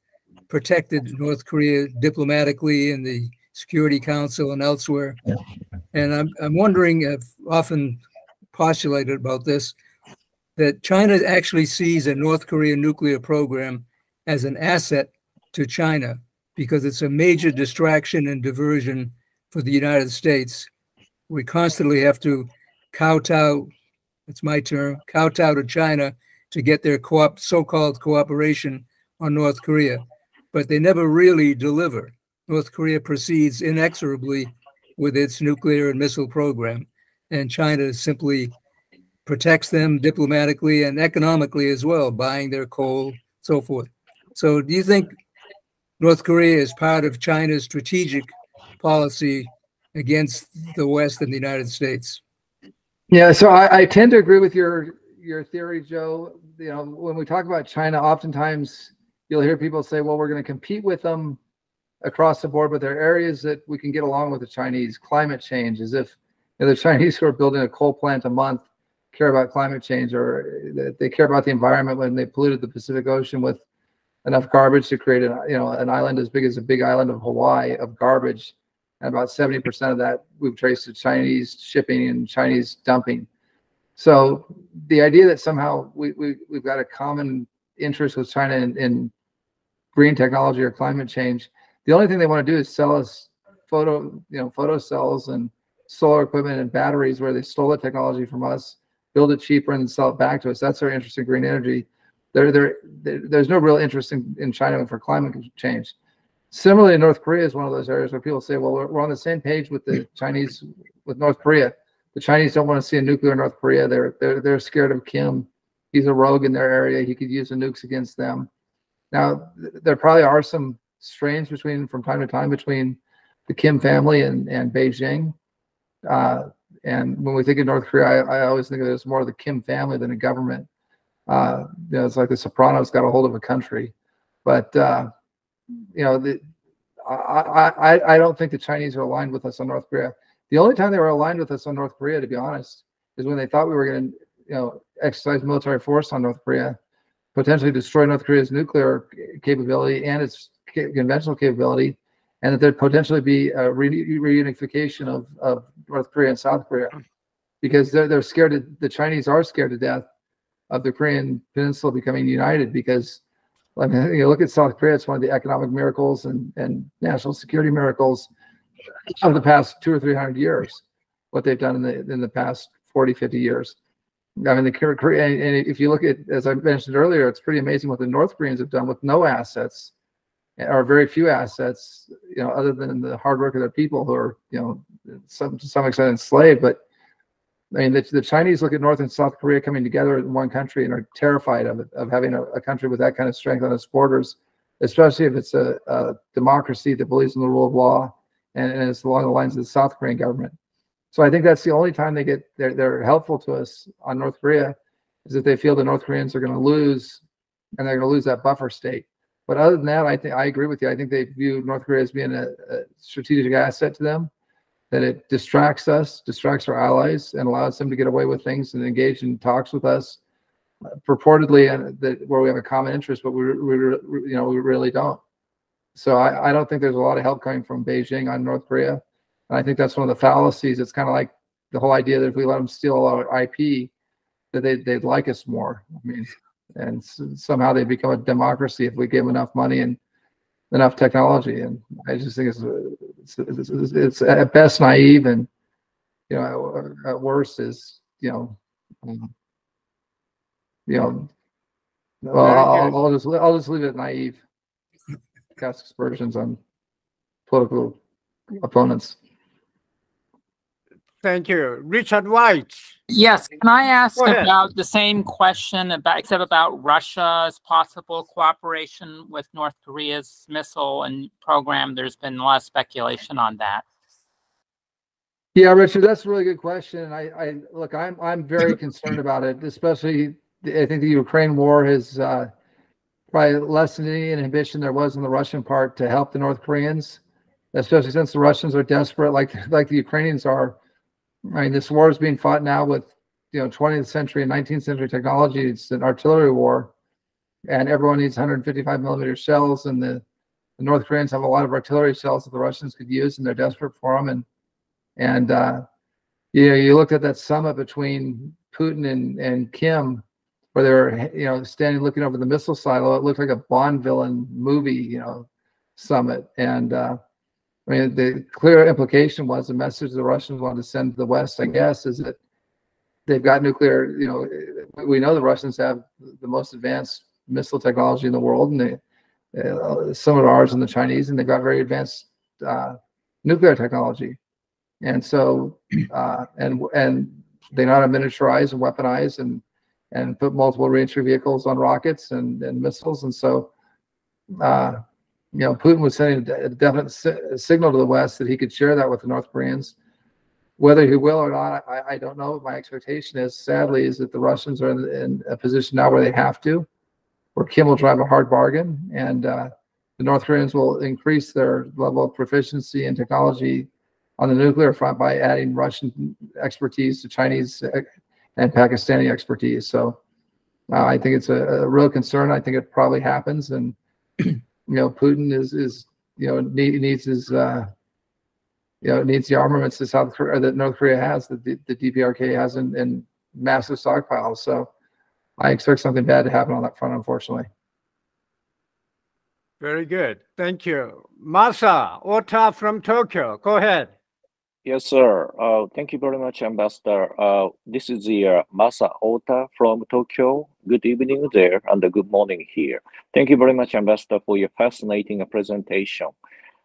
protected North Korea diplomatically in the Security Council and elsewhere. And I'm, I'm wondering, I've often postulated about this, that China actually sees a North Korean nuclear program as an asset to China because it's a major distraction and diversion for the United States. We constantly have to kowtow, it's my term, kowtow to China to get their co so-called cooperation on North Korea, but they never really deliver. North Korea proceeds inexorably with its nuclear and missile program, and China simply protects them diplomatically and economically as well, buying their coal, so forth. So, do you think North Korea is part of China's strategic policy against the West and the United States? Yeah, so I, I tend to agree with your your theory, Joe. You know, when we talk about China, oftentimes you'll hear people say, "Well, we're going to compete with them across the board, but there are areas that we can get along with the Chinese. Climate change, as if you know, the Chinese <laughs> who are building a coal plant a month care about climate change, or they care about the environment when they polluted the Pacific Ocean with enough garbage to create an you know an island as big as a big island of Hawaii of garbage, and about seventy percent of that we've traced to Chinese shipping and Chinese dumping. So the idea that somehow we, we we've got a common interest with China in, in green technology or climate change the only thing they want to do is sell us photo, you know, photo cells and solar equipment and batteries where they stole the technology from us, build it cheaper and sell it back to us. That's their interest in green energy. There, there, there's no real interest in, in China for climate change. Similarly, North Korea is one of those areas where people say, well, we're, we're on the same page with the Chinese, with North Korea. The Chinese don't want to see a nuclear North Korea. They're, they're, they're scared of Kim. He's a rogue in their area. He could use the nukes against them. Now, there probably are some strains between from time to time between the Kim family and and Beijing. Uh, and when we think of North Korea, I, I always think of it as more of the Kim family than a government. Uh, you know, it's like the Sopranos got a hold of a country, but uh, you know, the, I, I I don't think the Chinese are aligned with us on North Korea. The only time they were aligned with us on North Korea, to be honest, is when they thought we were going to, you know, exercise military force on North Korea, potentially destroy North Korea's nuclear capability and its conventional capability, and that there'd potentially be a re- reunification of, of North Korea and South Korea, because they're they're scared. To, the Chinese are scared to death of the Korean Peninsula becoming united because. I mean, you look at South Korea; it's one of the economic miracles and, and national security miracles of the past two or three hundred years. what they've done in the in the past 40, 50 years. I mean, the Korea, and if you look at, as I mentioned earlier, it's pretty amazing what the North Koreans have done with no assets eh, or very few assets, you know, other than the hard work of their people who are, you know, some to some extent enslaved. But I mean, the, the Chinese look at North and South Korea coming together in one country and are terrified of it, of having a, a country with that kind of strength on its borders, especially if it's a, a democracy that believes in the rule of law and, and it's along the lines of the South Korean government. So I think that's the only time they get they're, they're helpful to us on North Korea is if they feel the North Koreans are going to lose and they're going to lose that buffer state. But other than that, I think I agree with you. I think they view North Korea as being a, a strategic asset to them, that it distracts us, distracts our allies, and allows them to get away with things and engage in talks with us, uh, purportedly, and that where we have a common interest, but we, we you know we really don't. So I, I don't think there's a lot of help coming from Beijing on North Korea. And I think that's one of the fallacies. It's kind of like the whole idea that if we let them steal our IP, that they, they'd like us more. I mean, and somehow they become a democracy if we give them enough money and enough technology. And I just think it's, it's, it's, it's at best naive and, you know, at, worst is, you know, um, you know, well, I'll, I'll, just I'll just leave it naive. Cast aspersions on political opponents. Thank you. Richard White. Yes, can I ask about the same question about except about Russia's possible cooperation with North Korea's missile and program? There's been a lot of speculation on that. Yeah, Richard, that's a really good question. I, I look, I'm I'm very <coughs> concerned about it, especially I think the Ukraine war has uh, probably lessened any inhibition there was in the Russian part to help the North Koreans, especially since the Russians are desperate, like like the Ukrainians are I mean, this war is being fought now with you know 20th century and 19th century technology. It's an artillery war, and everyone needs 155 millimeter shells. And the, the North Koreans have a lot of artillery shells that the Russians could use, and they're desperate for them. And and uh, you know, you looked at that summit between Putin and and Kim, where they were you know standing looking over the missile silo. It looked like a Bond villain movie, you know, summit. And uh, I mean, the clear implication was the message the Russians wanted to send to the West, I guess, is that they've got nuclear. You know, we know the Russians have the most advanced missile technology in the world, and they, uh, some of ours and the Chinese, and they've got very advanced uh, nuclear technology. And so, uh, and and they know how to miniaturize and weaponize and and put multiple reentry vehicles on rockets and, and missiles. And so, uh, you know, Putin was sending a definite signal to the West that he could share that with the North Koreans. Whether he will or not, I, I don't know. My expectation is, sadly, is that the Russians are in, in, a position now where they have to, where Kim will drive a hard bargain, and uh, the North Koreans will increase their level of proficiency and technology on the nuclear front by adding Russian expertise to Chinese and Pakistani expertise. So uh, I think it's a, a real concern. I think it probably happens, and <clears throat> you know, Putin is is you know need, needs his uh, you know needs the armaments that South Korea that North Korea has that the, the DPRK has in, in massive stockpiles. So I expect something bad to happen on that front, unfortunately. Very good. Thank you. Masa Ota from Tokyo. Go ahead. Yes, sir. Uh, thank you very much, Ambassador. Uh, this is the uh, Masa Ota from Tokyo. Good evening there and good morning here. Thank you very much, Ambassador, for your fascinating presentation.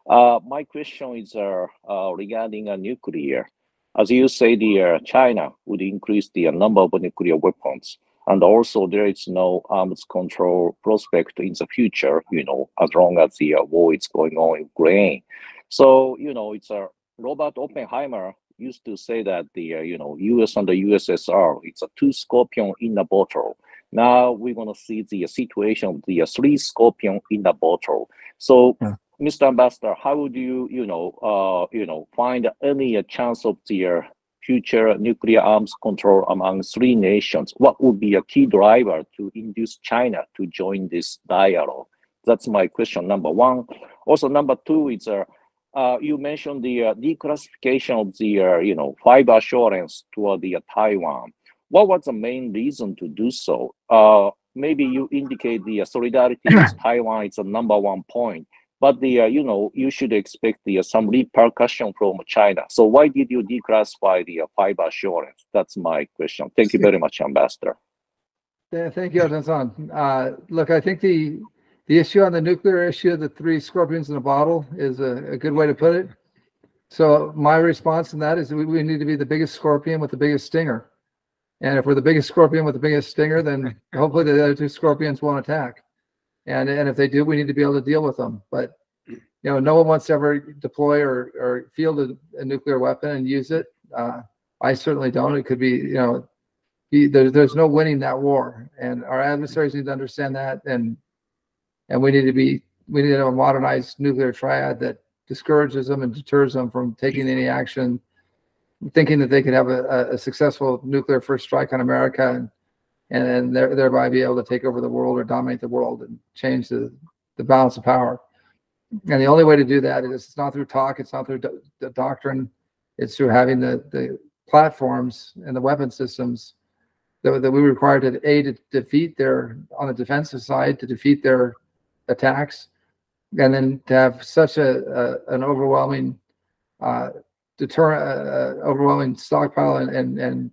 Uh, my question is uh, uh, regarding a nuclear. As you say, the China would increase the number of nuclear weapons, and also there is no arms control prospect in the future. You know, as long as the war is going on in Ukraine. So you know, it's a Robert Oppenheimer used to say that the uh, you know U.S. and the USSR it's a two scorpion in a bottle. Now we're gonna see the situation of the three scorpion in the bottle. So, yeah. Mr. Ambassador, how would you you know uh, you know find any chance of the uh, future nuclear arms control among three nations? What would be a key driver to induce China to join this dialogue? That's my question number one. Also, number two is uh, uh, you mentioned the uh, declassification of the uh, you know five assurance toward the uh, Taiwan. What was the main reason to do so? Uh, maybe you indicate the uh, solidarity with Taiwan is the number one point. but the uh, you know you should expect the uh, some repercussion from China. So why did you declassify the uh, fiber assurance? That's my question. Thank you very much, Ambassador. Yeah, thank you, Adnan. Uh, look, I think the the issue on the nuclear issue, the three scorpions in a bottle, is a, a good way to put it. So my response to that is we, we need to be the biggest scorpion with the biggest stinger. And if we're the biggest scorpion with the biggest stinger, then <laughs> hopefully the other two scorpions won't attack. And and if they do, we need to be able to deal with them. But you know, no one wants to ever deploy or or field a, a nuclear weapon and use it. Uh, I certainly don't. It could be you know, be, there's there's no winning that war, and our adversaries need to understand that. And and we need to be we need to have a modernized nuclear triad that discourages them and deters them from taking any action, thinking that they could have a, a successful nuclear first strike on America and and then thereby be able to take over the world or dominate the world and change the, the balance of power. And the only way to do that is it's not through talk, it's not through do- the doctrine, it's through having the, the platforms and the weapon systems that, that we require to a to defeat their on the defensive side to defeat their attacks, and then to have such a, a an overwhelming uh, deter uh, uh overwhelming stockpile and and, and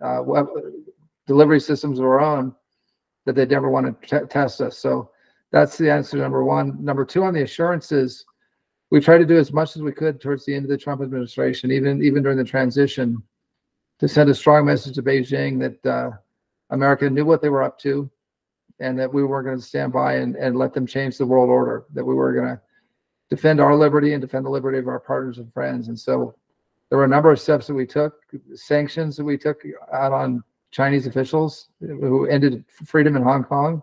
uh, delivery systems of our own that they never want to test us. So that's the answer number one. Number two on the assurances, we tried to do as much as we could towards the end of the Trump administration, even even during the transition, to send a strong message to Beijing that uh, America knew what they were up to, and that we weren't going to stand by and, and let them change the world order. That we were going to defend our liberty and defend the liberty of our partners and friends. And so there were a number of steps that we took, sanctions that we took out on Chinese officials who ended freedom in Hong Kong,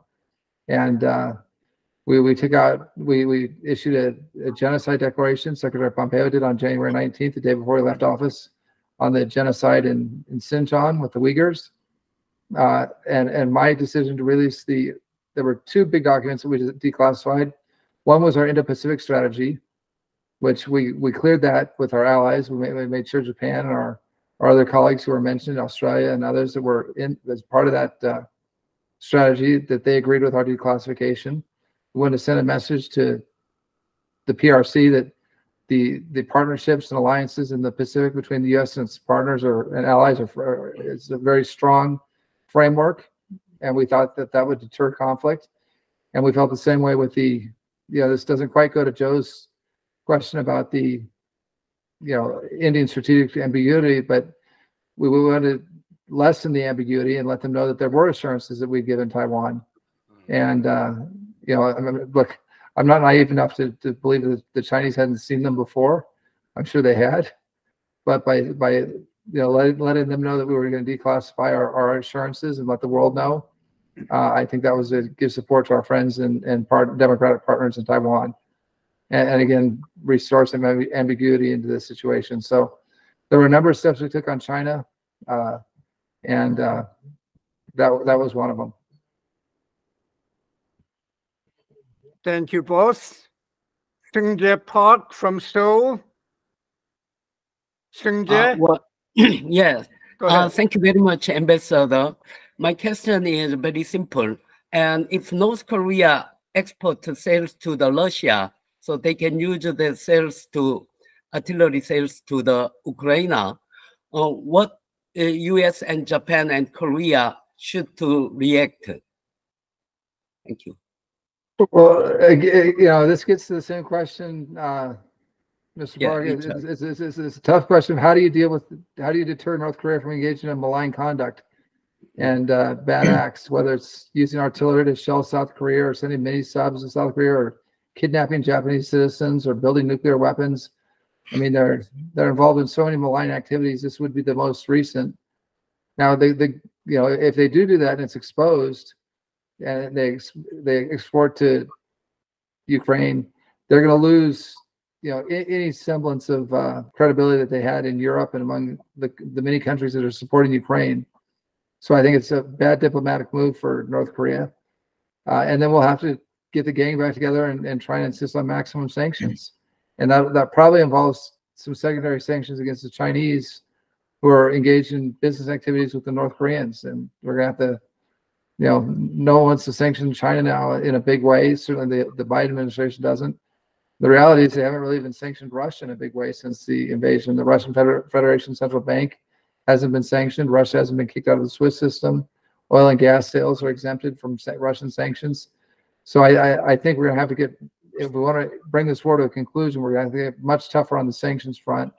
and uh, we we took out we we issued a, a, genocide declaration. Secretary Pompeo did on January 19th, the day before he left office, on the genocide in in Xinjiang with the Uyghurs, uh, and and my decision to release the there were two big documents that we declassified. One was our Indo-Pacific strategy, which we we cleared that with our allies. We made, we made sure Japan and our our other colleagues who were mentioned, Australia and others that were in as part of that uh, strategy, that they agreed with our declassification. We want to send a message to the PRC that the the partnerships and alliances in the Pacific between the U.S. and its partners or and allies are is a very strong framework, and we thought that that would deter conflict. And we felt the same way with the, you know, this doesn't quite go to Joe's question about the you know, Indian strategic ambiguity, but we, we want to lessen the ambiguity and let them know that there were assurances that we'd given Taiwan. And, uh, you know, I mean, look, I'm not naive enough to, to believe that the Chinese hadn't seen them before. I'm sure they had. But by, by you know, letting, letting them know that we were going to declassify our, our assurances and let the world know, uh, I think that was to give support to our friends and, and part, democratic partners in Taiwan and, and again restore some ambiguity into the situation. So there were a number of steps we took on China, uh, and uh, that that was one of them. Thank you both. Sungjae Park from Seoul. Sungjae? Uh, well, <clears throat> yes. Uh, thank you very much, Ambassador. My question is very simple. And if North Korea exports sales to the Russia, so they can use the sales to artillery sales to the Ukraine. Uh, what uh, U.S. and Japan and Korea should to react? Thank you. Well, you know, this gets to the same question, uh, Mr. Yeah, It's, it's, it's, it's, it's, a tough question. How do you deal with, how do you deter North Korea from engaging in malign conduct and uh, bad <clears throat> acts, whether it's using artillery to shell South Korea or sending mini subs to South Korea or kidnapping Japanese citizens or building nuclear weapons. I mean, they're they're involved in so many malign activities. This would be the most recent. Now, they, they you know if they do do that and it's exposed, and they they export to Ukraine, they're going to lose you know any semblance of uh, credibility that they had in Europe and among the the many countries that are supporting Ukraine. So I think it's a bad diplomatic move for North Korea, uh, and then we'll have to get the gang back together and, and try and insist on maximum sanctions. And that, that probably involves some secondary sanctions against the Chinese who are engaged in business activities with the North Koreans. And we're going to have to, you know, no one wants to sanction China now in a big way. Certainly the, the Biden administration doesn't. The reality is they haven't really been sanctioned Russia in a big way since the invasion. The Russian Feder- Federation Central Bank hasn't been sanctioned. Russia hasn't been kicked out of the SWIFT system. Oil and gas sales are exempted from Russian sanctions. So I, I, I think we're going to have to get, if we want to bring this war to a conclusion, we're going to get much tougher on the sanctions front.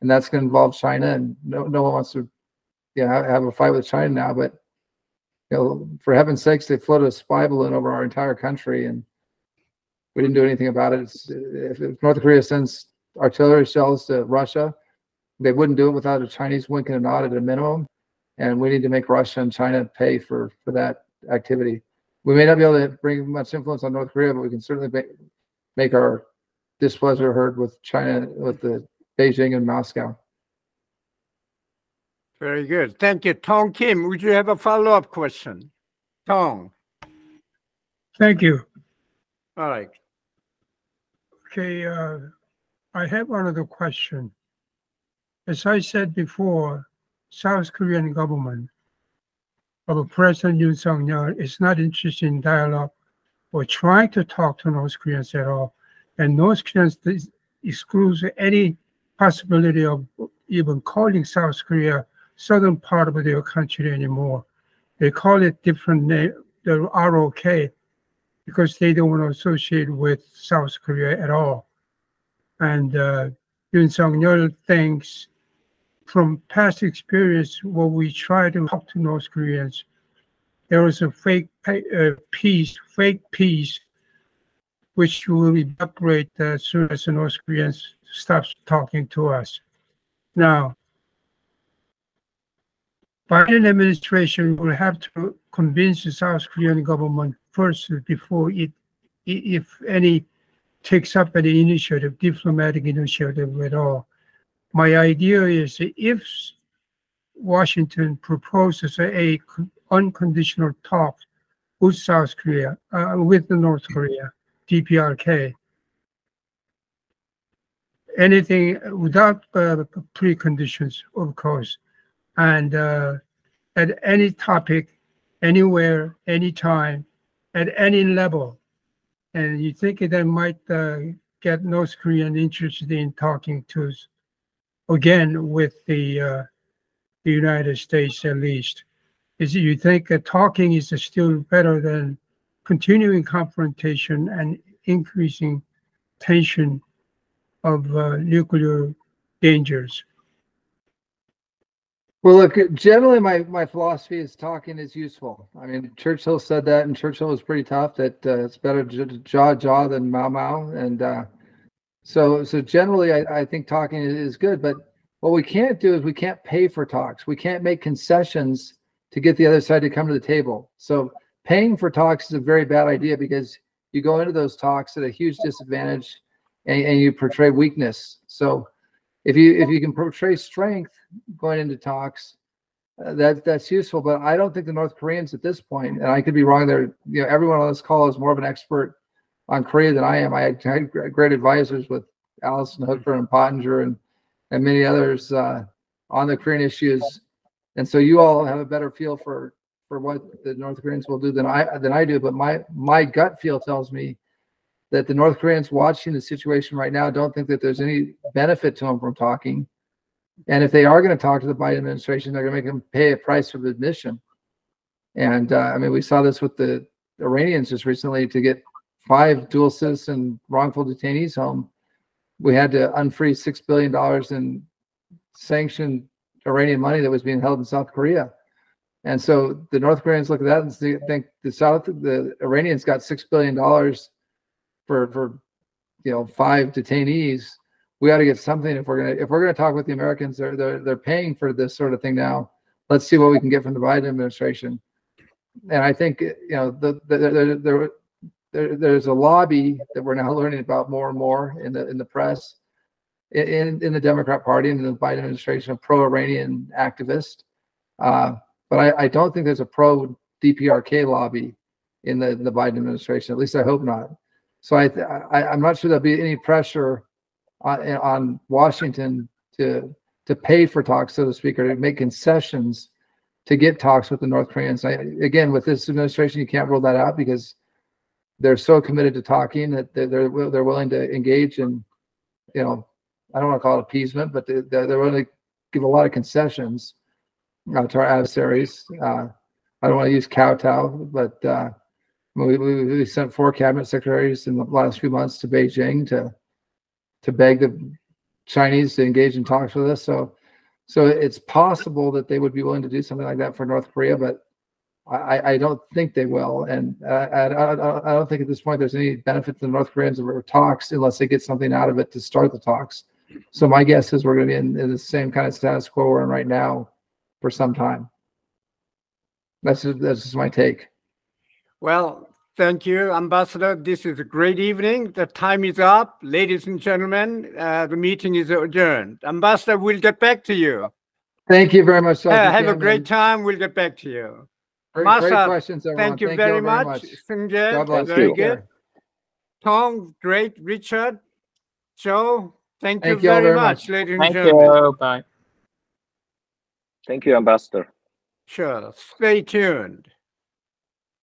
And that's going to involve China. And no, no one wants to you know, have, a fight with China now. But you know, for heaven's sakes, they floated a spy balloon over our entire country, and we didn't do anything about it. If, if, North Korea sends artillery shells to Russia, they wouldn't do it without a Chinese wink and a nod at a minimum. And we need to make Russia and China pay for for that activity. We may not be able to bring much influence on North Korea, but we can certainly make, make our displeasure heard with China, with the Beijing and Moscow. Very good. Thank you. Tong Kim, would you have a follow-up question? Tong. Thank you. All right. Okay, uh, I have another question. As I said before, South Korean government of President Yoon Suk Yeol is not interested in dialogue or trying to talk to North Koreans at all. And North Koreans excludes any possibility of even calling South Korea southern part of their country anymore. They call it different name, the ROK, because they don't want to associate with South Korea at all. And uh, Yoon Suk Yeol thinks from past experience, when we try to talk to North Koreans, there was a fake uh, peace, fake peace, which will evaporate as soon as the North Koreans stops talking to us. Now, Biden administration will have to convince the South Korean government first before it, if any, takes up any initiative, diplomatic initiative at all. My idea is if Washington proposes a unconditional talk with South Korea, uh, with the North Korea, DPRK, anything without uh, preconditions, of course, and uh, at any topic, anywhere, anytime, at any level. And you think that might uh, get North Korean interested in talking to again with the uh, the United States at least. Is you think that talking is still better than continuing confrontation and increasing tension of uh, nuclear dangers? Well, look, generally my, my philosophy is talking is useful. I mean, Churchill said that, and Churchill was pretty tough that uh, it's better to jaw jaw than Mao Mao. And uh, so, so generally, I, I think talking is good. But what we can't do is we can't pay for talks. We can't make concessions to get the other side to come to the table. So paying for talks is a very bad idea because you go into those talks at a huge disadvantage and, and you portray weakness. So if you if you can portray strength going into talks, uh, that that's useful. But I don't think the North Koreans at this point, and I could be wrong there. You know, everyone on this call is more of an expert on Korea than I am. I had great advisors with Allison Hooker and Pottinger and and many others uh, on the Korean issues, and so you all have a better feel for for what the North Koreans will do than I than I do. But my my gut feel tells me that the North Koreans watching the situation right now don't think that there's any benefit to them from talking. And if they are going to talk to the Biden administration, they're going to make them pay a price of admission. And uh, I mean, we saw this with the Iranians just recently to get five dual citizen wrongful detainees home. We had to unfreeze six billion dollars in sanctioned Iranian money that was being held in South Korea. And so the North Koreans look at that and think the South, the Iranians got six billion dollars for for you know five detainees we ought to get something if we're gonna if we're gonna talk with the americans they're they're, they're paying for this sort of thing now let's see what we can get from the biden administration and i think you know the, the, the, the there, there's a lobby that we're now learning about more and more in the in the press in in the democrat party and in the biden administration of pro-iranian activists uh, but I, I don't think there's a pro dprk lobby in the, in the biden administration at least i hope not so I, I am not sure there'll be any pressure on, on Washington to to pay for talks, so to speak, or to make concessions to get talks with the North Koreans. I, again, with this administration, you can't rule that out because they're so committed to talking that they're they're, they're willing to engage in, you know, I don't want to call it appeasement, but they're, they're willing to give a lot of concessions uh, to our adversaries. Uh, I don't want to use kowtow, but uh, we, we, we, sent four cabinet secretaries in the last few months to Beijing to to beg the Chinese to engage in talks with us. So, so it's possible that they would be willing to do something like that for North Korea, but I, I don't think they will, and uh, I, I, I, don't think at this point there's any benefit to the North Koreans of talks unless they get something out of it to start the talks. So my guess is we're going to be in, in the same kind of status quo we're in right now for some time. That's just, that's just my take. Well, thank you, Ambassador. This is a great evening. The time is up, ladies and gentlemen. Uh, the meeting is adjourned. Ambassador, we'll get back to you. Thank you very much. Uh, have a great time. We'll get back to you. Great, Masa, great questions, everyone. Thank you thank very, you very much. much. very you. good. Tom, great. Richard, Joe, thank, thank you, very, very much, much, ladies and gentlemen. Thank you. Bye. Thank you, Ambassador. Sure. Stay tuned.